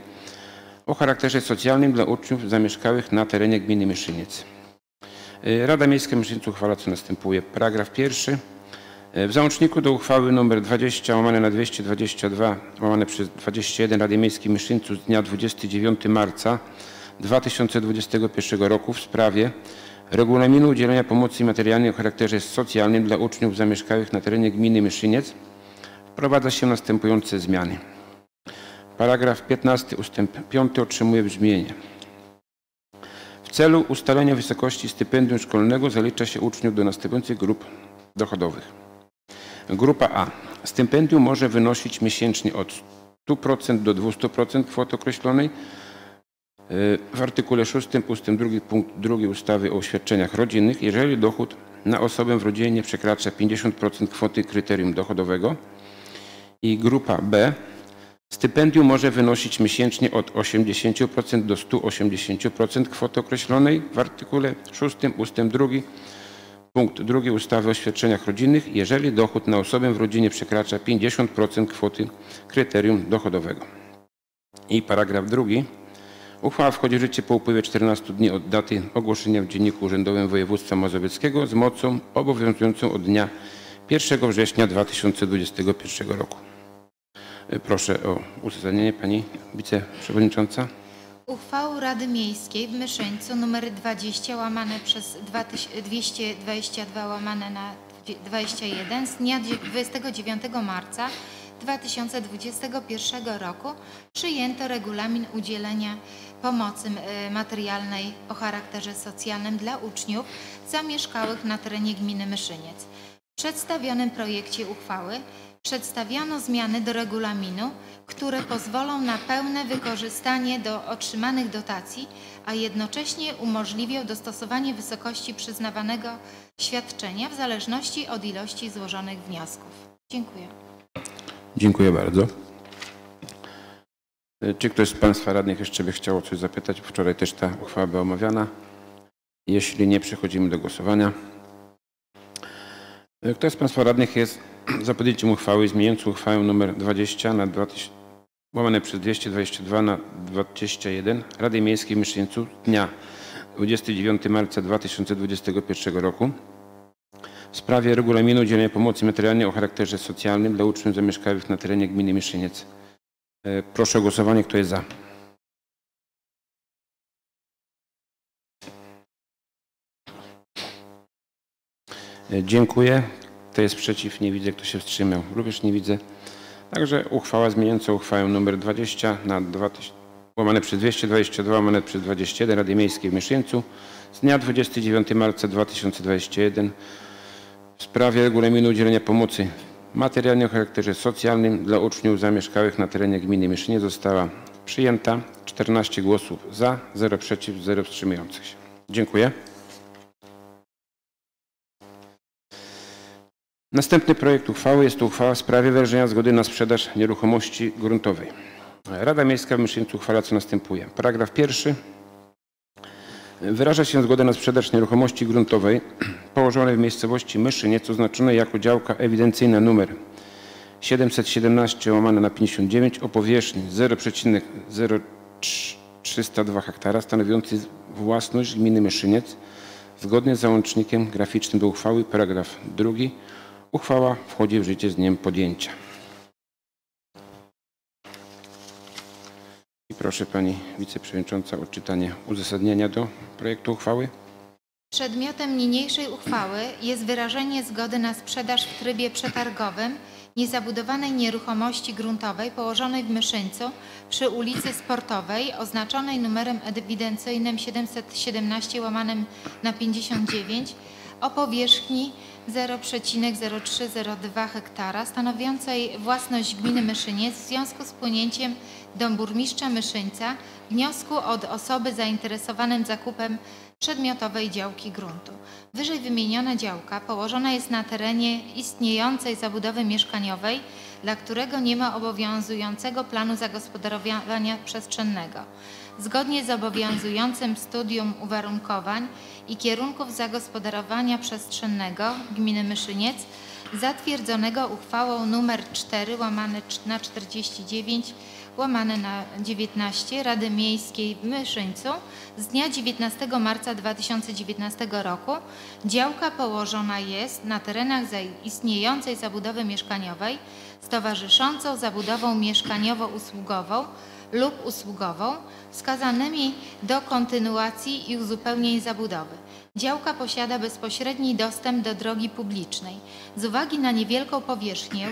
Speaker 1: o charakterze socjalnym dla uczniów zamieszkałych na terenie gminy Myszyniec. Y, Rada Miejska Myszyńcu uchwala co następuje. Paragraf pierwszy. Y, w załączniku do uchwały nr 20 łamane na 222 łamane przez 21 Rady Miejskiej Myszyńcu z dnia 29 marca 2021 roku w sprawie Regulaminu udzielania pomocy materialnej o charakterze socjalnym dla uczniów zamieszkałych na terenie gminy Myszyniec wprowadza się następujące zmiany. Paragraf 15 ustęp 5 otrzymuje brzmienie. W celu ustalenia wysokości stypendium szkolnego zalicza się uczniów do następujących grup dochodowych. Grupa A. Stypendium może wynosić miesięcznie od 100% do 200% kwoty określonej w artykule 6 ust. 2 punkt 2 ustawy o świadczeniach rodzinnych, jeżeli dochód na osobę w rodzinie nie przekracza 50% kwoty kryterium dochodowego. I grupa B. Stypendium może wynosić miesięcznie od 80% do 180% kwoty określonej w artykule 6 ust. 2 punkt 2 ustawy o świadczeniach rodzinnych, jeżeli dochód na osobę w rodzinie przekracza 50% kwoty kryterium dochodowego. I paragraf drugi. Uchwała wchodzi w życie po upływie 14 dni od daty ogłoszenia w Dzienniku Urzędowym Województwa Mazowieckiego z mocą obowiązującą od dnia 1 września 2021 roku. Proszę o uzasadnienie Pani Wiceprzewodnicząca.
Speaker 6: Uchwałą Rady Miejskiej w Myszyńcu nr 20 łamane przez 2000 222 łamane na 21 z dnia 29 marca 2021 roku przyjęto regulamin udzielenia pomocy e, materialnej o charakterze socjalnym dla uczniów zamieszkałych na terenie gminy Myszyniec. W przedstawionym projekcie uchwały przedstawiono zmiany do regulaminu, które pozwolą na pełne wykorzystanie do otrzymanych dotacji, a jednocześnie umożliwią dostosowanie wysokości przyznawanego świadczenia w zależności od ilości złożonych wniosków. Dziękuję.
Speaker 1: Dziękuję bardzo. Czy ktoś z Państwa radnych jeszcze by chciał coś zapytać? Wczoraj też ta uchwała była omawiana. Jeśli nie, przechodzimy do głosowania. Kto z Państwa radnych jest za podjęciem uchwały zmieniającej uchwałę nr 20 na 2000, łamane przez 222 na 21 Rady Miejskiej w Myszyńcu dnia 29 marca 2021 roku w sprawie regulaminu udzielenia pomocy materialnej o charakterze socjalnym dla uczniów zamieszkałych na terenie gminy Myszyniec. E, Proszę o głosowanie. Kto jest za? E, Dziękuję. Kto jest przeciw? Nie widzę. Kto się wstrzymał? Również nie widzę. Także uchwała zmieniająca uchwałę nr 20 na 2000, łamane przez 222 łamane przez 21 Rady Miejskiej w Myszyńcu z dnia 29 marca 2021 w sprawie regulaminu udzielenia pomocy materialnej o charakterze socjalnym dla uczniów zamieszkałych na terenie gminy Myszynie została przyjęta. 14 głosów za, 0 przeciw, 0 wstrzymujących się. Dziękuję. Następny projekt uchwały jest to uchwała w sprawie wyrażenia zgody na sprzedaż nieruchomości gruntowej. Rada Miejska w Myszyńcu uchwala co następuje. Paragraf pierwszy. Wyraża się zgodę na sprzedaż nieruchomości gruntowej położonej w miejscowości Myszyniec oznaczonej jako działka ewidencyjna numer 717 łamane na 59 o powierzchni 0,0302 hektara stanowiącej własność gminy Myszyniec zgodnie z załącznikiem graficznym do uchwały paragraf drugi uchwała wchodzi w życie z dniem podjęcia. Proszę Pani Wiceprzewodnicząca o odczytanie uzasadnienia do projektu uchwały.
Speaker 6: Przedmiotem niniejszej uchwały jest wyrażenie zgody na sprzedaż w trybie przetargowym niezabudowanej nieruchomości gruntowej położonej w Myszyńcu przy ulicy Sportowej oznaczonej numerem ewidencyjnym 717 łamanym na 59 o powierzchni 0,0302 hektara stanowiącej własność gminy Myszyniec w związku z płynięciem do burmistrza Myszyńca wniosku od osoby zainteresowanym zakupem przedmiotowej działki gruntu. Wyżej wymieniona działka położona jest na terenie istniejącej zabudowy mieszkaniowej, dla którego nie ma obowiązującego planu zagospodarowania przestrzennego. Zgodnie z obowiązującym studium uwarunkowań i kierunków zagospodarowania przestrzennego gminy Myszyniec zatwierdzonego uchwałą nr 4 łamane na 49 łamane na 19 Rady Miejskiej w Myszyńcu z dnia 19 marca 2019 roku działka położona jest na terenach istniejącej zabudowy mieszkaniowej z towarzyszącą zabudową mieszkaniowo-usługową lub usługową wskazanymi do kontynuacji i uzupełnień zabudowy. Działka posiada bezpośredni dostęp do drogi publicznej. Z uwagi na niewielką powierzchnię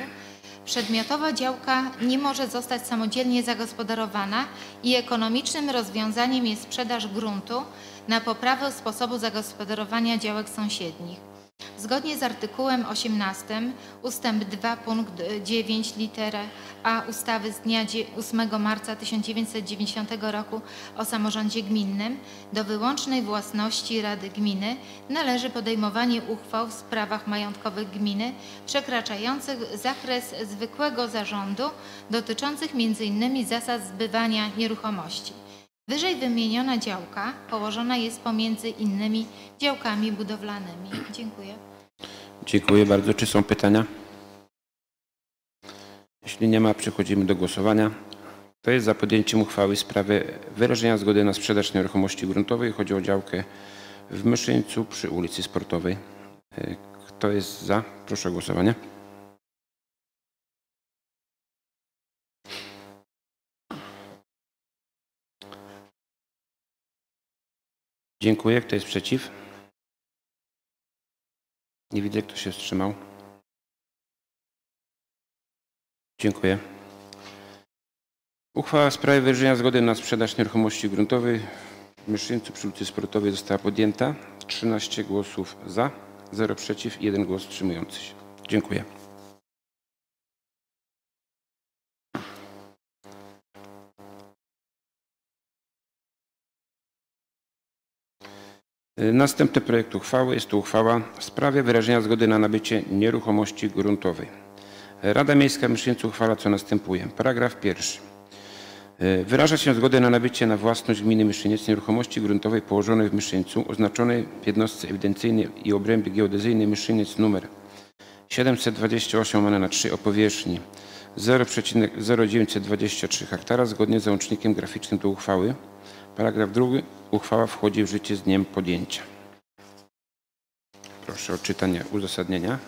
Speaker 6: Przedmiotowa działka nie może zostać samodzielnie zagospodarowana i ekonomicznym rozwiązaniem jest sprzedaż gruntu na poprawę sposobu zagospodarowania działek sąsiednich. Zgodnie z artykułem 18 ustęp 2 punkt 9 literę A ustawy z dnia dzie- 8 marca 1990 roku o samorządzie gminnym do wyłącznej własności Rady Gminy należy podejmowanie uchwał w sprawach majątkowych gminy przekraczających zakres zwykłego zarządu dotyczących m.in. zasad zbywania nieruchomości. Wyżej wymieniona działka położona jest pomiędzy innymi działkami budowlanymi. Dziękuję.
Speaker 1: Dziękuję bardzo. Czy są pytania? Jeśli nie ma, przechodzimy do głosowania. Kto jest za podjęciem uchwały w sprawie wyrażenia zgody na sprzedaż nieruchomości gruntowej? Chodzi o działkę w Myszyńcu przy ulicy Sportowej. E, Kto jest za? Proszę o głosowanie. Dziękuję. Kto jest przeciw? Nie widzę, kto się wstrzymał. Dziękuję. Uchwała w sprawie wyrażenia zgody na sprzedaż nieruchomości gruntowej w Myszyńcu przy ulicy Sportowej została podjęta. 13 głosów za, 0 przeciw i 1 głos wstrzymujący się. Dziękuję. Następny projekt uchwały jest to uchwała w sprawie wyrażenia zgody na nabycie nieruchomości gruntowej. Rada Miejska Myszyńcu uchwala co następuje. Paragraf pierwszy. Y, Wyraża się zgodę na nabycie na własność gminy Myszyniec nieruchomości gruntowej położonej w Myszyńcu, oznaczonej w jednostce ewidencyjnej i obrębie geodezyjnej Myszyniec numer 728 łamane na 3 o powierzchni 0,0923 hektara zgodnie z załącznikiem graficznym do uchwały. Paragraf drugi. Uchwała wchodzi w życie z dniem podjęcia. Proszę o czytanie uzasadnienia.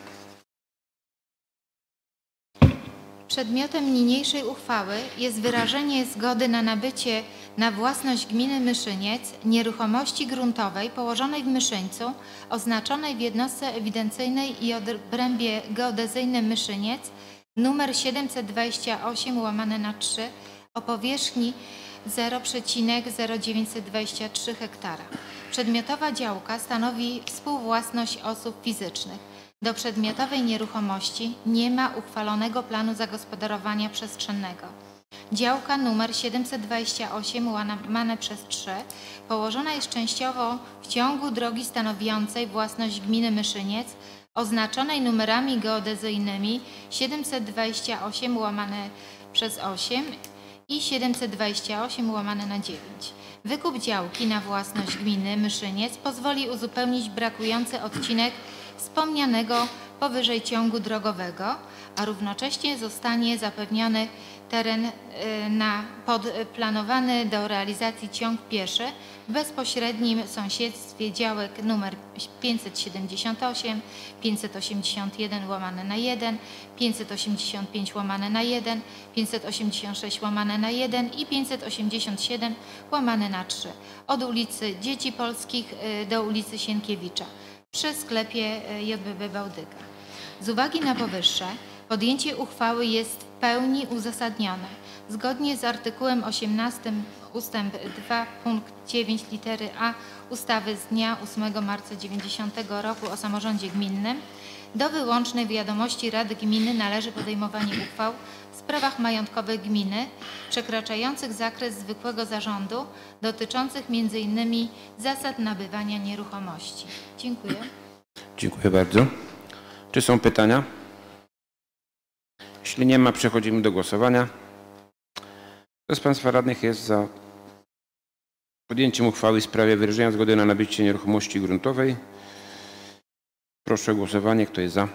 Speaker 6: Przedmiotem niniejszej uchwały jest wyrażenie zgody na nabycie na własność gminy Myszyniec nieruchomości gruntowej położonej w Myszyńcu, oznaczonej w jednostce ewidencyjnej i odrębie geodezyjnym Myszyniec numer 728 łamane na 3 o powierzchni 0,0923 hektara. Przedmiotowa działka stanowi współwłasność osób fizycznych. Do przedmiotowej nieruchomości nie ma uchwalonego planu zagospodarowania przestrzennego. Działka numer 728 łamane przez 3 położona jest częściowo w ciągu drogi stanowiącej własność gminy Myszyniec oznaczonej numerami geodezyjnymi 728 łamane przez 8 i 728 łamane na 9. Wykup działki na własność gminy Myszyniec pozwoli uzupełnić brakujący odcinek wspomnianego powyżej ciągu drogowego, a równocześnie zostanie zapewniony teren y, na podplanowany do realizacji ciąg pieszy w bezpośrednim sąsiedztwie działek nr 578, 581 łamane na 1, 585 łamane na 1, 586 łamane na 1 i 587 łamane na 3 od ulicy Dzieci Polskich y, do ulicy Sienkiewicza przy sklepie y, JBB Bałtyka. Z uwagi na powyższe, podjęcie uchwały jest w pełni uzasadnione. Zgodnie z artykułem 18 ustęp 2 punkt 9 litery A ustawy z dnia 8 marca 90 roku o samorządzie gminnym do wyłącznej wiadomości Rady Gminy należy podejmowanie uchwał w sprawach majątkowych gminy przekraczających zakres zwykłego zarządu dotyczących m.in. zasad nabywania nieruchomości. Dziękuję.
Speaker 1: Dziękuję bardzo. Czy są pytania? Jeśli nie ma, przechodzimy do głosowania. Kto z Państwa radnych jest za podjęciem uchwały w sprawie wyrażenia zgody na nabycie nieruchomości gruntowej? Proszę o głosowanie. Kto jest za?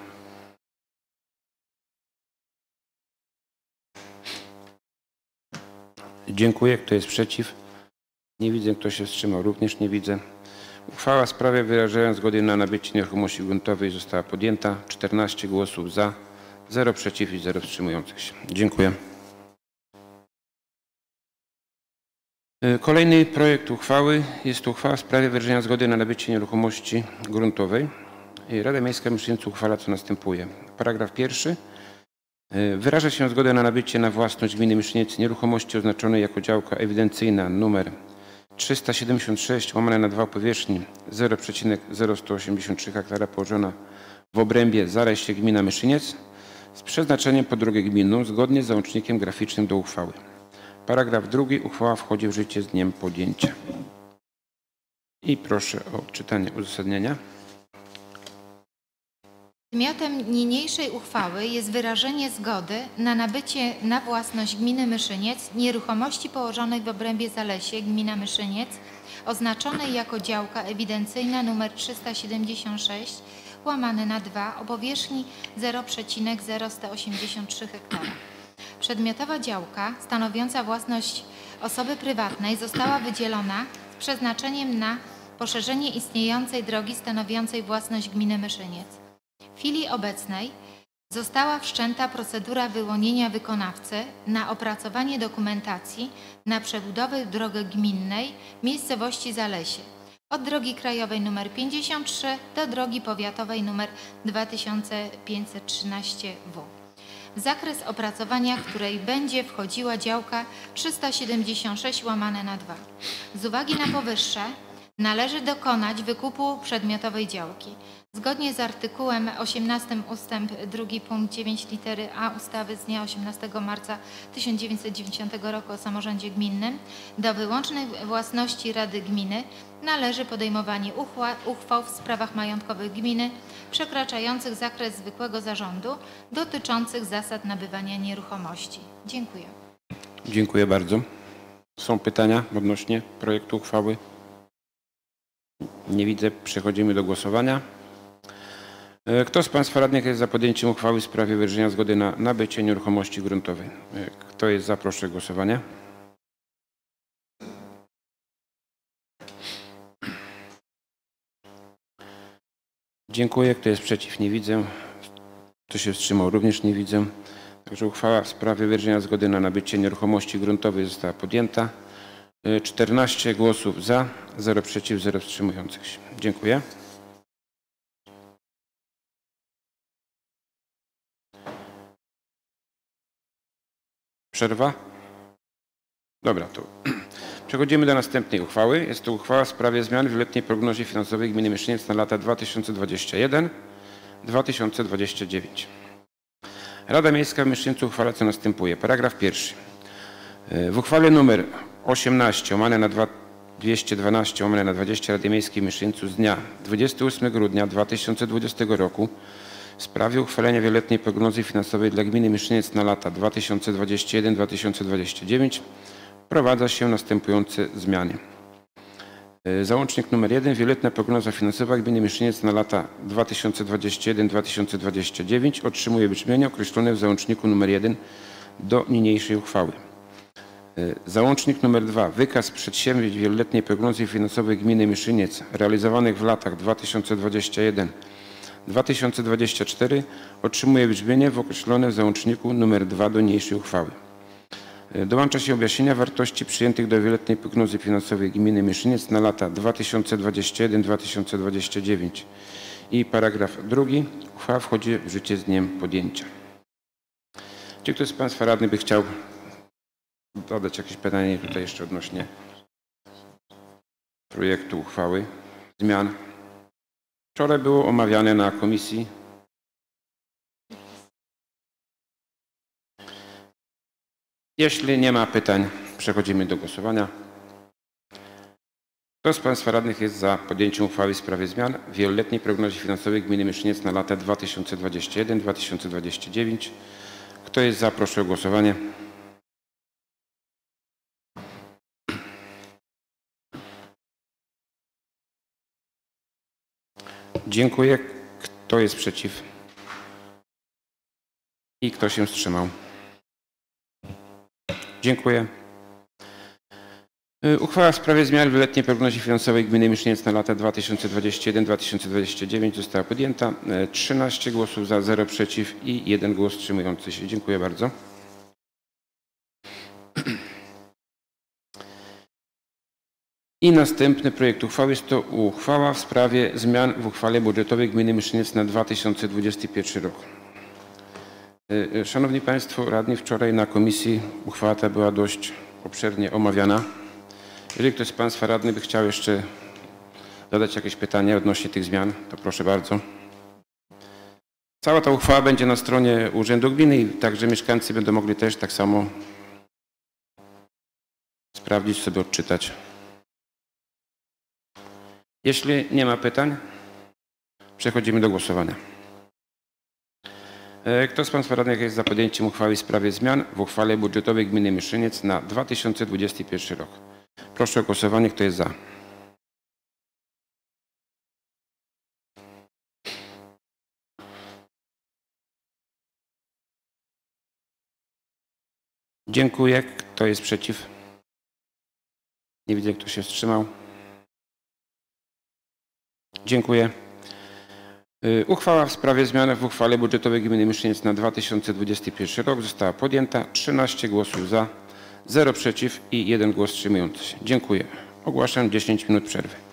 Speaker 1: Dziękuję. Kto jest przeciw? Nie widzę. Kto się wstrzymał? Również nie widzę. Uchwała w sprawie wyrażenia zgody na nabycie nieruchomości gruntowej została podjęta. 14 głosów za, 0 przeciw i 0 wstrzymujących się. Dziękuję. Y, Kolejny projekt uchwały jest uchwała w sprawie wyrażenia zgody na nabycie nieruchomości gruntowej. Y, Rada Miejska Myszyniec uchwala co następuje. Paragraf pierwszy. E, Wyraża się zgodę na nabycie na własność gminy Myszyniec nieruchomości oznaczonej jako działka ewidencyjna numer 376 łamane na 2 powierzchni 0,0183 hektara położona w obrębie Zaleście gmina Myszyniec z przeznaczeniem pod drogę gminną zgodnie z załącznikiem graficznym do uchwały. Paragraf drugi. Uchwała wchodzi w życie z dniem podjęcia. I proszę o odczytanie uzasadnienia.
Speaker 6: Przedmiotem niniejszej uchwały jest wyrażenie zgody na nabycie na własność gminy Myszyniec nieruchomości położonych w obrębie Zalesie gmina Myszyniec oznaczonej jako działka ewidencyjna nr 376 łamane na 2 o powierzchni 0,0183 hektara. Przedmiotowa działka stanowiąca własność osoby prywatnej została wydzielona z przeznaczeniem na poszerzenie istniejącej drogi stanowiącej własność gminy Myszyniec. W chwili obecnej została wszczęta procedura wyłonienia wykonawcy na opracowanie dokumentacji na przebudowę drogi gminnej miejscowości Zalesie od drogi krajowej nr 53 do drogi powiatowej nr 2513W. W zakres opracowania której będzie wchodziła działka 376 łamane na 2. Z uwagi na powyższe należy dokonać wykupu przedmiotowej działki. Zgodnie z artykułem 18 ustęp 2 punkt 9 litery A ustawy z dnia 18 marca 1990 roku o samorządzie gminnym do wyłącznej własności Rady Gminy należy podejmowanie uchwał w sprawach majątkowych gminy przekraczających zakres zwykłego zarządu dotyczących zasad nabywania nieruchomości. Dziękuję.
Speaker 1: Dziękuję bardzo. Są pytania odnośnie projektu uchwały? Nie widzę. Przechodzimy do głosowania. E, Kto z Państwa radnych jest za podjęciem uchwały w sprawie wyrażenia zgody na nabycie nieruchomości gruntowej? E, Kto jest za? Proszę o głosowanie. Dziękuję. Kto jest przeciw? Nie widzę. Kto się wstrzymał? Również nie widzę. Także uchwała w sprawie wyrażenia zgody na nabycie nieruchomości gruntowej została podjęta. E, 14 głosów za, 0 przeciw, 0 wstrzymujących się. Dziękuję. Przerwa? Dobra, to przechodzimy do następnej uchwały. Jest to uchwała w sprawie zmian w letniej prognozie finansowej gminy Myszyniec na lata 2021-2029. Rada Miejska w Myszyńcu uchwala co następuje. Paragraf pierwszy. W uchwale nr 18 łamane na 2 212 łamane na 20 Rady Miejskiej w Myszyńcu z dnia 28 grudnia 2020 roku w sprawie uchwalenia wieloletniej prognozy finansowej dla gminy Myszyniec na lata 2021-2029 wprowadza się następujące zmiany. E, Załącznik nr 1. Wieloletnia prognoza finansowa gminy Myszyniec na lata 2021-2029 otrzymuje brzmienie określone w załączniku nr 1 do niniejszej uchwały. E, Załącznik nr 2. Wykaz przedsięwzięć wieloletniej prognozy finansowej gminy Myszyniec realizowanych w latach 2021-2024 otrzymuje brzmienie w określone w załączniku nr 2 do niniejszej uchwały. E, Dołącza się objaśnienia wartości przyjętych do wieloletniej prognozy finansowej gminy Myszyniec na lata 2021-2029 i paragraf drugi. Uchwała wchodzi w życie z dniem podjęcia. Czy ktoś z Państwa radnych by chciał dodać jakieś pytanie tutaj jeszcze odnośnie projektu uchwały, zmian? Wczoraj było omawiane na komisji. Jeśli nie ma pytań, przechodzimy do głosowania. Kto z Państwa radnych jest za podjęciem uchwały w sprawie zmian w wieloletniej prognozie finansowej gminy Myszyniec na lata 2021-2029? Kto jest za? Proszę o głosowanie. Dziękuję. Kto jest przeciw? I kto się wstrzymał? Dziękuję. Y, Uchwała w sprawie zmian w letniej prognozie finansowej gminy Myszyniec na lata 2021-2029 została podjęta. Y, 13 głosów za, 0 przeciw i 1 głos wstrzymujący się. Dziękuję bardzo. I następny projekt uchwały jest to uchwała w sprawie zmian w uchwale budżetowej gminy Myszyniec na 2021 rok. Y, y, Szanowni Państwo Radni, wczoraj na komisji uchwała ta była dość obszernie omawiana. Jeżeli ktoś z Państwa radnych by chciał jeszcze zadać jakieś pytania odnośnie tych zmian, to proszę bardzo. Cała ta uchwała będzie na stronie Urzędu Gminy i także mieszkańcy będą mogli też tak samo sprawdzić, sobie odczytać. Jeśli nie ma pytań, przechodzimy do głosowania. E, Kto z Państwa radnych jest za podjęciem uchwały w sprawie zmian w uchwale budżetowej gminy Myszyniec na 2021 rok? Proszę o głosowanie. Kto jest za? Dziękuję. Kto jest przeciw? Nie widzę, kto się wstrzymał. Dziękuję. Y, Uchwała w sprawie zmian w uchwale budżetowej gminy Myszyniec na 2021 rok została podjęta. 13 głosów za, 0 przeciw i 1 głos wstrzymujący się. Dziękuję. Ogłaszam 10 minut przerwy.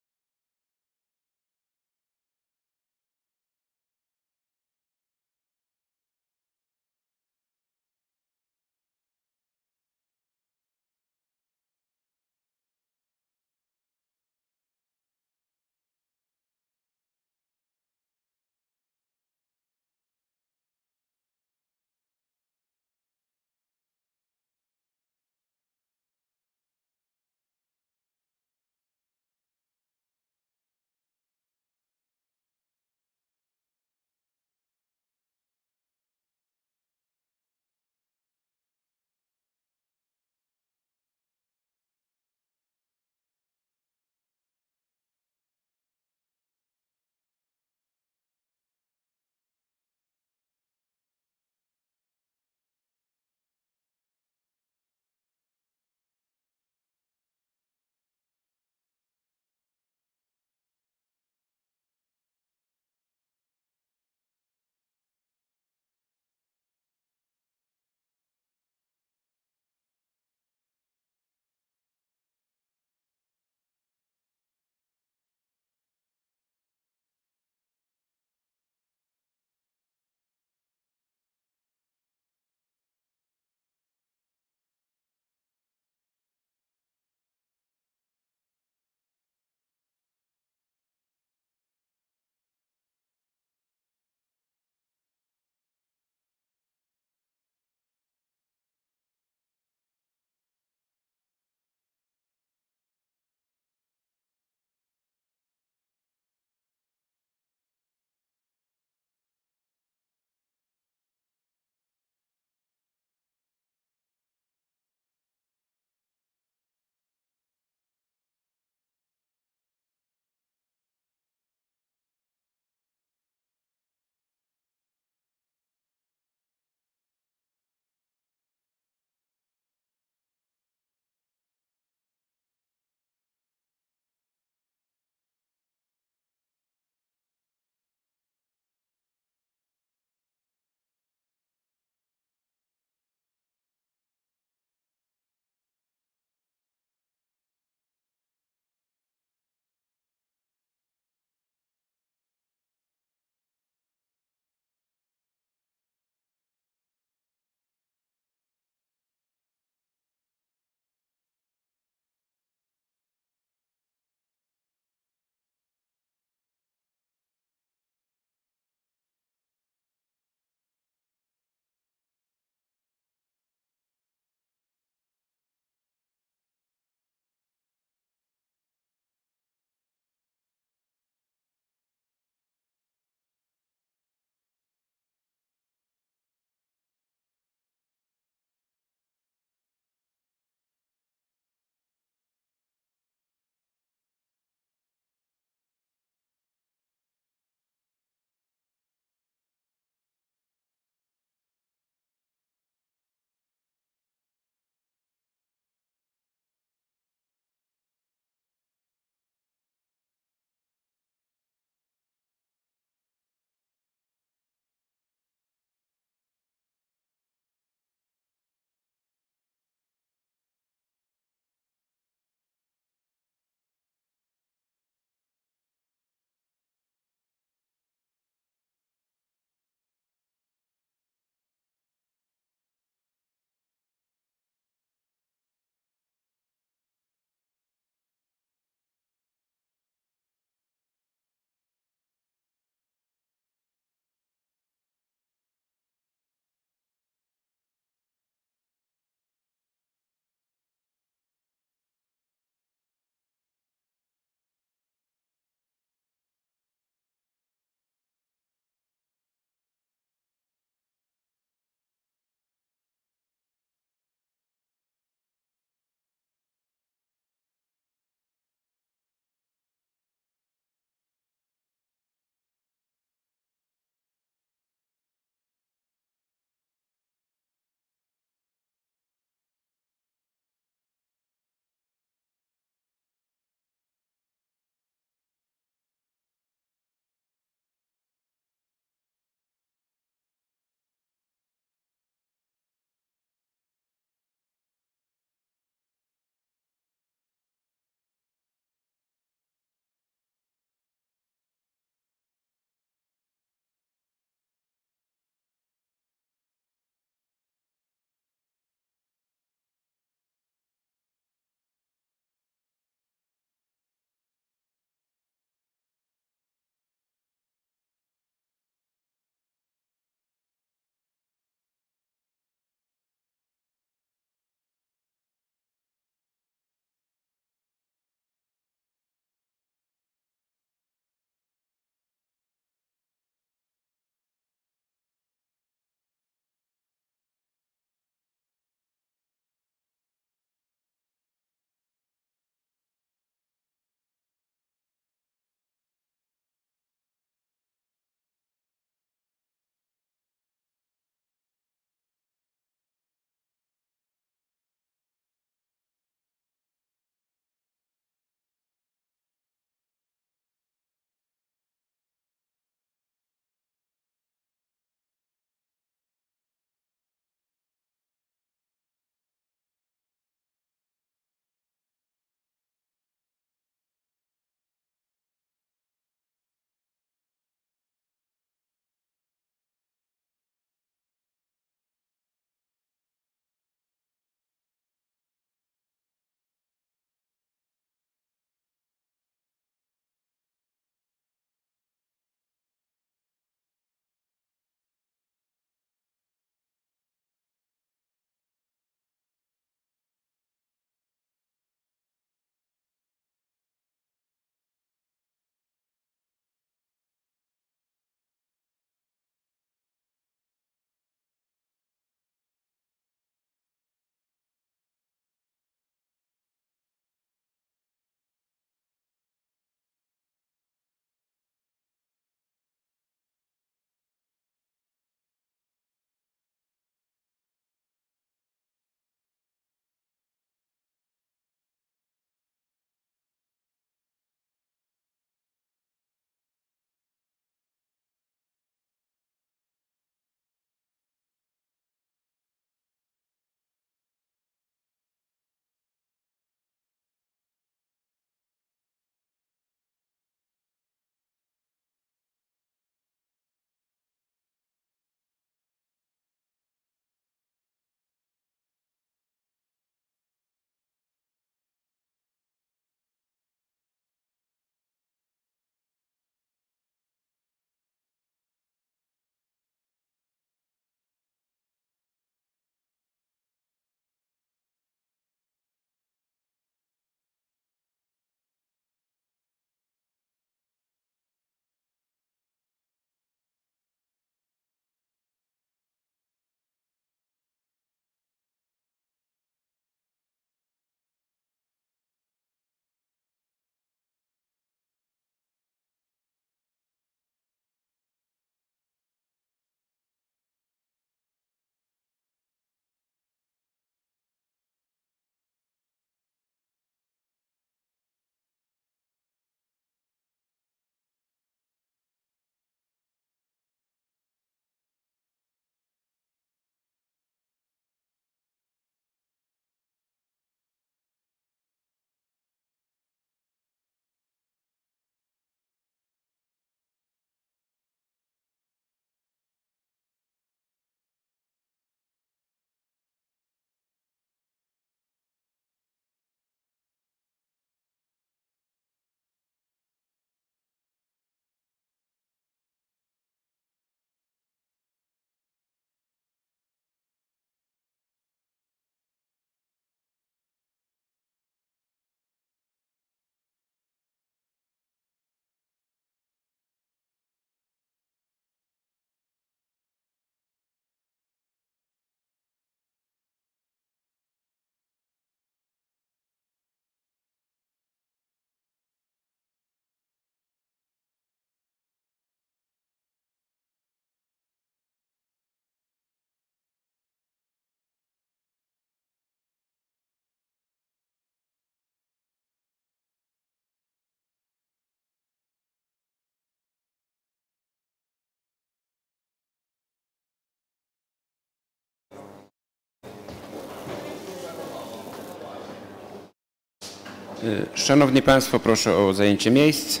Speaker 1: Szanowni Państwo, proszę o zajęcie miejsc.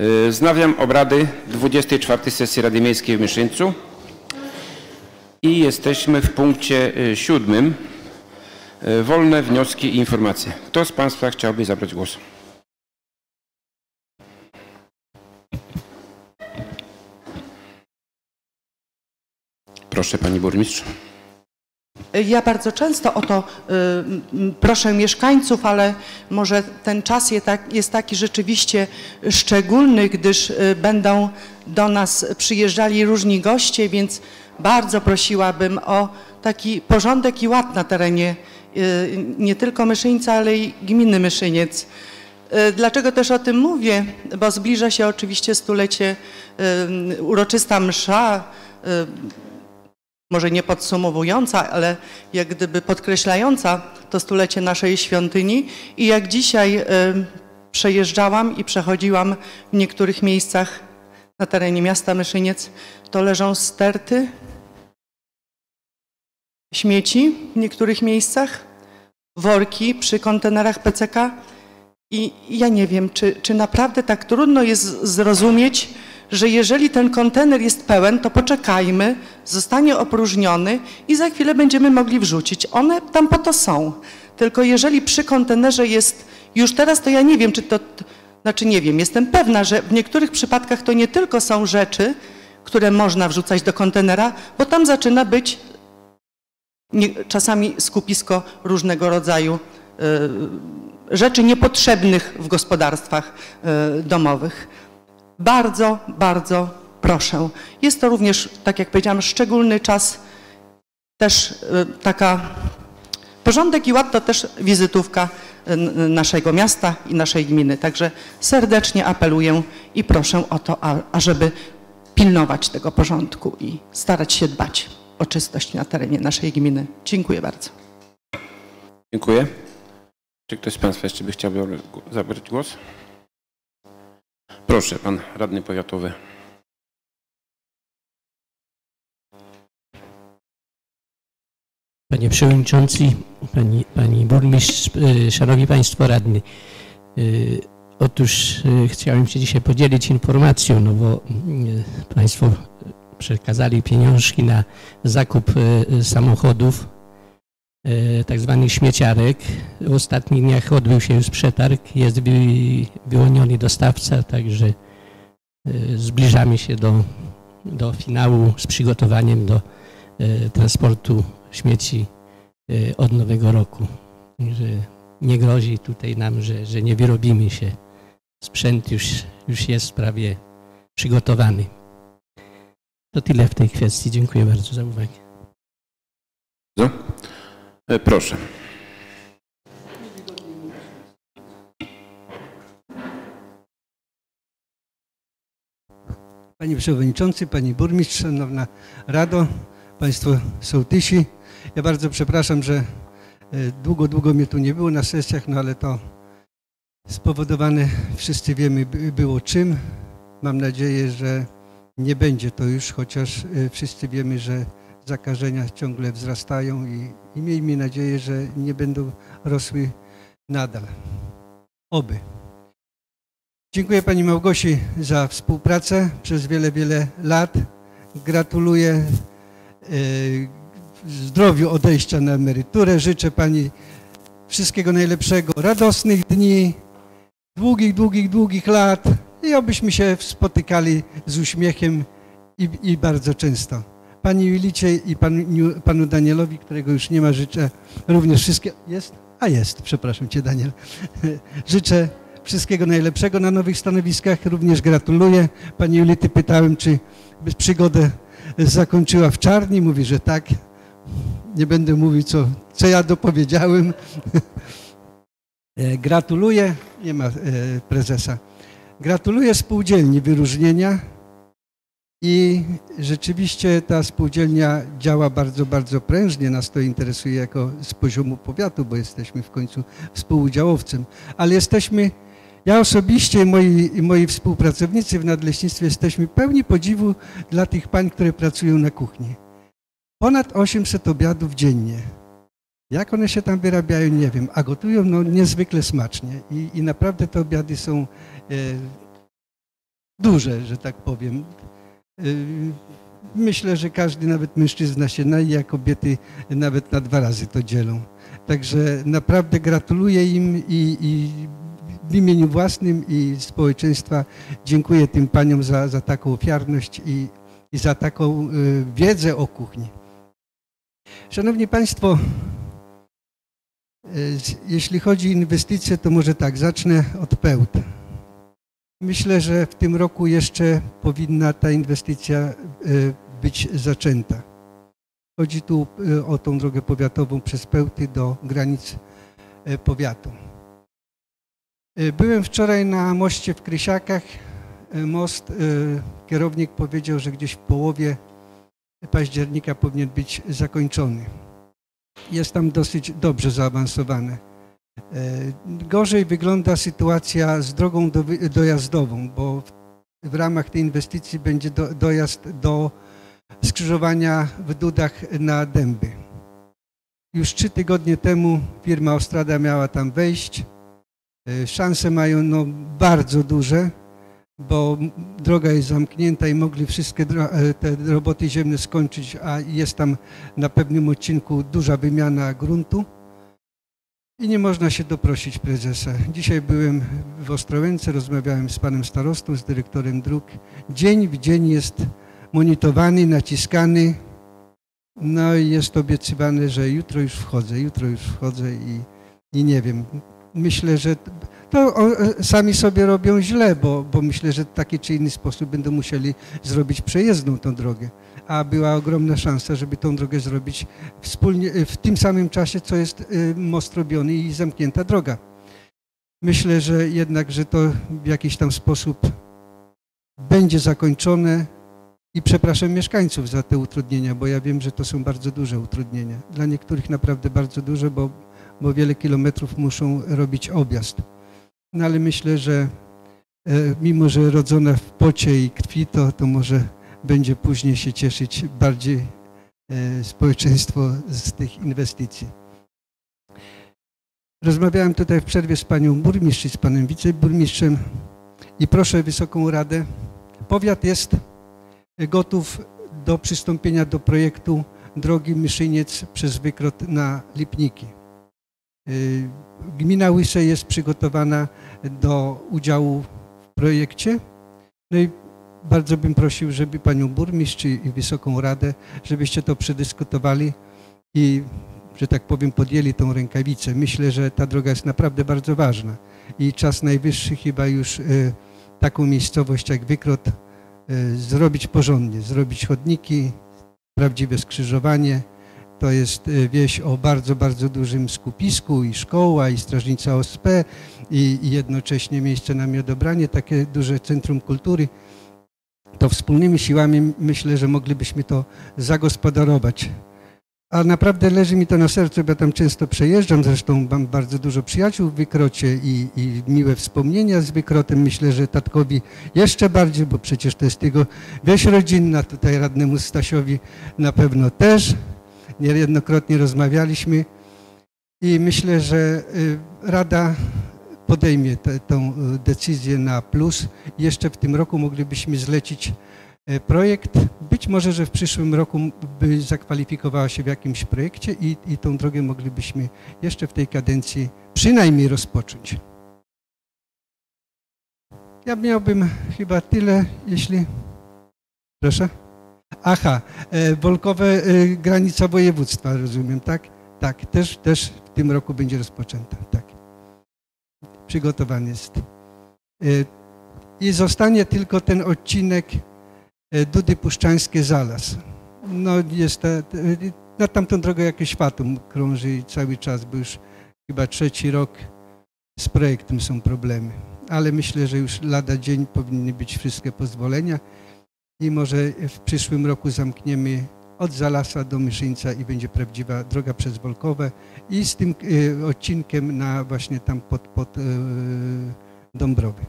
Speaker 1: Y, Wznawiam obrady 24 sesji Rady Miejskiej w Myszyńcu i jesteśmy w punkcie y, siódmym. Y, Wolne wnioski i informacje. Kto z Państwa chciałby zabrać głos? Proszę Pani Burmistrz.
Speaker 4: Ja bardzo często o to y, proszę mieszkańców, ale może ten czas tak, jest taki rzeczywiście szczególny, gdyż y, będą do nas przyjeżdżali różni goście, więc bardzo prosiłabym o taki porządek i ład na terenie y, nie tylko Myszyńca, ale i gminy Myszyniec. Y, Dlaczego też o tym mówię? Bo zbliża się oczywiście stulecie y, uroczysta msza, y, może nie podsumowująca, ale jak gdyby podkreślająca to stulecie naszej świątyni. I jak dzisiaj y, przejeżdżałam i przechodziłam w niektórych miejscach na terenie miasta Myszyniec, to leżą sterty śmieci w niektórych miejscach, worki przy kontenerach PCK. I ja nie wiem, czy, czy naprawdę tak trudno jest zrozumieć, że jeżeli ten kontener jest pełen, to poczekajmy, zostanie opróżniony i za chwilę będziemy mogli wrzucić. One tam po to są. Tylko jeżeli przy kontenerze jest już teraz, to ja nie wiem, czy to, znaczy nie wiem, jestem pewna, że w niektórych przypadkach to nie tylko są rzeczy, które można wrzucać do kontenera, bo tam zaczyna być nie, czasami skupisko różnego rodzaju y, rzeczy niepotrzebnych w gospodarstwach y, domowych. Bardzo, bardzo proszę. Jest to również, tak jak powiedziałam, szczególny czas, też y, taka porządek i ład to też wizytówka y, n- naszego miasta i naszej gminy. Także serdecznie apeluję i proszę o to, ażeby pilnować tego porządku i starać się dbać o czystość na terenie naszej gminy. Dziękuję bardzo.
Speaker 1: Dziękuję. Czy ktoś z Państwa jeszcze by chciał zabrać głos? Proszę, Pan Radny Powiatowy.
Speaker 7: Panie Przewodniczący, Pani, pani Burmistrz, y, Szanowni Państwo Radni. y, Otóż y, chciałem się dzisiaj podzielić informacją, no bo Państwo przekazali pieniążki na zakup samochodów, tak zwanych śmieciarek. W ostatnich dniach odbył się już przetarg, jest wy- wyłoniony dostawca, także y, zbliżamy się do, do finału z przygotowaniem do y, transportu śmieci od nowego roku. Że nie grozi tutaj nam, że, że nie wyrobimy się. Sprzęt już, już jest prawie przygotowany. To tyle w tej kwestii. Dziękuję bardzo za uwagę.
Speaker 1: E, Proszę.
Speaker 8: Panie Przewodniczący, Pani Burmistrz, Szanowna Rado, Państwo sołtysi. Ja bardzo przepraszam, że e, długo, długo mnie tu nie było na sesjach, no ale to spowodowane, wszyscy wiemy, by- było czym. Mam nadzieję, że nie będzie to już, chociaż e, wszyscy wiemy, że zakażenia ciągle wzrastają i, i miejmy nadzieję, że nie będą rosły nadal. Oby. Dziękuję Pani Małgosi za współpracę przez wiele, wiele lat. Gratuluję e, zdrowiu odejścia na emeryturę. Życzę Pani wszystkiego najlepszego, radosnych dni, długich, długich, długich lat i obyśmy się spotykali z uśmiechem i, i bardzo często. Pani Julicie i panu, Danielowi, którego już nie ma, życzę również wszystkiego. Jest? A jest, przepraszam Cię Daniel. życzę wszystkiego najlepszego na nowych stanowiskach. Również gratuluję. Pani Julity pytałem, czy przygodę zakończyła w czarni. Mówi, że tak. Nie będę mówił, co, co ja dopowiedziałem. E, Gratuluję. Nie ma e, prezesa. Gratuluję spółdzielni wyróżnienia i rzeczywiście ta spółdzielnia działa bardzo, bardzo prężnie. Nas to interesuje jako z poziomu powiatu, bo jesteśmy w końcu współudziałowcem. Ale jesteśmy, ja osobiście i moi, moi współpracownicy w Nadleśnictwie jesteśmy pełni podziwu dla tych pań, które pracują na kuchni. Ponad 800 obiadów dziennie. Jak one się tam wyrabiają, nie wiem, a gotują no niezwykle smacznie i, i naprawdę te obiady są e, duże, że tak powiem. E, myślę, że każdy, nawet mężczyzna się naje, a kobiety nawet na dwa razy to dzielą. Także naprawdę gratuluję im i, i w imieniu własnym i społeczeństwa dziękuję tym paniom za, za taką ofiarność i, i za taką y, wiedzę o kuchni. Szanowni Państwo, y, jeśli chodzi o inwestycje, to może tak, zacznę od pełt. Myślę, że w tym roku jeszcze powinna ta inwestycja y, być zaczęta. Chodzi tu o tą drogę powiatową przez Pełty do granic powiatu. Byłem wczoraj na moście w Krysiakach. Most, kierownik powiedział, że gdzieś w połowie października powinien być zakończony. Jest tam dosyć dobrze zaawansowane. Gorzej wygląda sytuacja z drogą dojazdową, bo w ramach tej inwestycji będzie dojazd do skrzyżowania w Dudach na Dęby. Już trzy tygodnie temu firma Ostrada miała tam wejść. Szanse mają no, bardzo duże, bo droga jest zamknięta i mogli wszystkie te roboty ziemne skończyć, a jest tam na pewnym odcinku duża wymiana gruntu i nie można się doprosić prezesa. Dzisiaj byłem w Ostrołęce, rozmawiałem z panem starostą, z dyrektorem dróg. Dzień w dzień jest monitorowany, naciskany, no i jest obiecywane, że jutro już wchodzę, jutro już wchodzę i, i nie wiem. Myślę, że to sami sobie robią źle, bo, bo myślę, że w taki czy inny sposób będą musieli zrobić przejezdną tą drogę. A była ogromna szansa, żeby tą drogę zrobić wspólnie, w tym samym czasie, co jest y, most robiony i zamknięta droga. Myślę, że jednak, że to w jakiś tam sposób będzie zakończone i przepraszam mieszkańców za te utrudnienia, bo ja wiem, że to są bardzo duże utrudnienia. Dla niektórych naprawdę bardzo duże, bo, bo wiele kilometrów muszą robić objazd. No ale myślę, że e, mimo, że rodzona w pocie i krwi, to, to może będzie później się cieszyć bardziej e, społeczeństwo z tych inwestycji. Rozmawiałem tutaj w przerwie z panią burmistrz i z panem wiceburmistrzem i proszę Wysoką Radę. Powiat jest gotów do przystąpienia do projektu drogi Myszyniec przez Wykrot na Lipniki. Y, gmina Łyse jest przygotowana do udziału w projekcie. No i bardzo bym prosił, żeby panią burmistrz i Wysoką Radę, żebyście to przedyskutowali i, że tak powiem, podjęli tą rękawicę. Myślę, że ta droga jest naprawdę bardzo ważna i czas najwyższy chyba już y, taką miejscowość jak Wykrot y, zrobić porządnie, zrobić chodniki, prawdziwe skrzyżowanie, to jest e, wieś o bardzo, bardzo dużym skupisku i szkoła, i strażnica OSP, i, i jednocześnie miejsce na miodobranie, takie duże centrum kultury. To wspólnymi siłami myślę, że moglibyśmy to zagospodarować. A naprawdę leży mi to na sercu, bo ja tam często przejeżdżam, zresztą mam bardzo dużo przyjaciół w Wykrocie i, i miłe wspomnienia z Wykrotem. Myślę, że tatkowi jeszcze bardziej, bo przecież to jest jego wieś rodzinna, tutaj radnemu Stasiowi na pewno też niejednokrotnie rozmawialiśmy i myślę, że y, Rada podejmie tę decyzję na plus. Jeszcze w tym roku moglibyśmy zlecić y, projekt. Być może, że w przyszłym roku by zakwalifikowała się w jakimś projekcie i, i tą drogę moglibyśmy jeszcze w tej kadencji przynajmniej rozpocząć. Ja miałbym chyba tyle, jeśli... Proszę? Aha, e, Wolkowe e, granica województwa, rozumiem, tak? Tak, też, też w tym roku będzie rozpoczęta, tak. Przygotowany jest. E, I zostanie tylko ten odcinek Dudy Puszczańskie Zalas. No jest ta, na tamtą drogę jakieś fatum krąży cały czas, bo już chyba trzeci rok z projektem są problemy. Ale myślę, że już lada dzień powinny być wszystkie pozwolenia i może w przyszłym roku zamkniemy od Zalasa do Myszyńca i będzie prawdziwa droga przez Wolkowe i z tym y, odcinkiem na właśnie tam pod, pod y, Dąbrowy.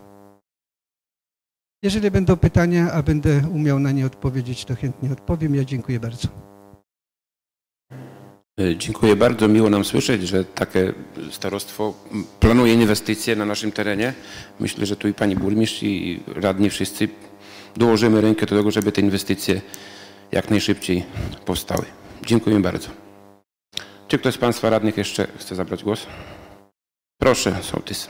Speaker 8: Jeżeli będą pytania, a będę umiał na nie odpowiedzieć, to chętnie odpowiem. Ja dziękuję bardzo.
Speaker 1: Y, Dziękuję bardzo. Miło nam słyszeć, że takie starostwo planuje inwestycje na naszym terenie. Myślę, że tu i pani burmistrz i radni wszyscy dołożymy rękę do tego, żeby te inwestycje jak najszybciej powstały. Dziękuję bardzo. Czy ktoś z państwa radnych jeszcze chce zabrać głos? Proszę, sołtys.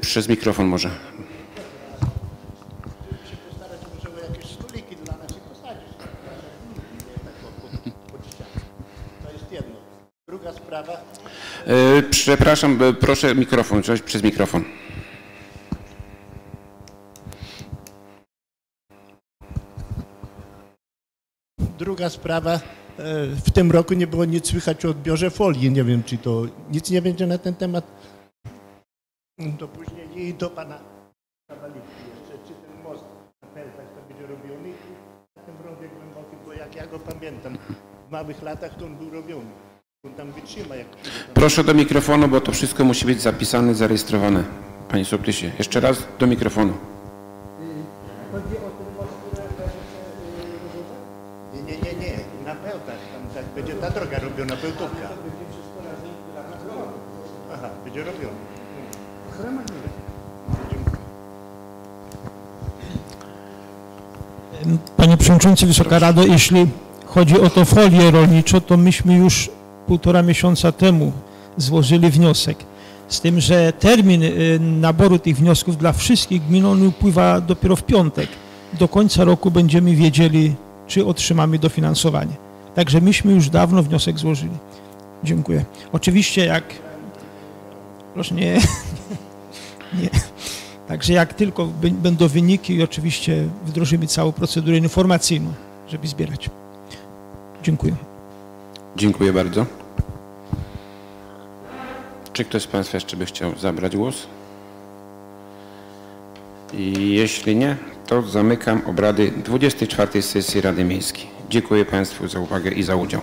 Speaker 1: Przez mikrofon może.
Speaker 9: Druga sprawa,
Speaker 1: Y, Przepraszam, proszę mikrofon, coś przez mikrofon.
Speaker 9: Druga sprawa, e, w tym roku nie było nic słychać o odbiorze folii. Nie wiem, czy to nic nie będzie na ten temat. To później i do pana jeszcze, czy ten most na Peltach to będzie robiony na tym rowie głębokim, bo jak ja go pamiętam, w małych latach to on był robiony. On tam wytrzyma, jak.
Speaker 1: Proszę do mikrofonu, bo to wszystko musi być zapisane, zarejestrowane. Panie sołtysie, jeszcze raz do mikrofonu.
Speaker 9: Ta droga robiona, Pełtówka. Aha, będzie robiona.
Speaker 2: Panie Przewodniczący, Wysoka Rado, jeśli chodzi o to folię rolniczą, to myśmy już półtora miesiąca temu złożyli wniosek. Z tym, że termin y, naboru tych wniosków dla wszystkich gmin on upływa dopiero w piątek. Do końca roku będziemy wiedzieli, czy otrzymamy dofinansowanie. Także myśmy już dawno wniosek złożyli. Dziękuję. Oczywiście jak... Proszę nie... nie. Także jak tylko będą wyniki, oczywiście wdrożymy całą procedurę informacyjną, żeby zbierać. Dziękuję.
Speaker 1: Dziękuję bardzo. Czy ktoś z Państwa jeszcze by chciał zabrać głos? I jeśli nie, to zamykam obrady 24 sesji Rady Miejskiej. Dziękuję Państwu za uwagę i za udział.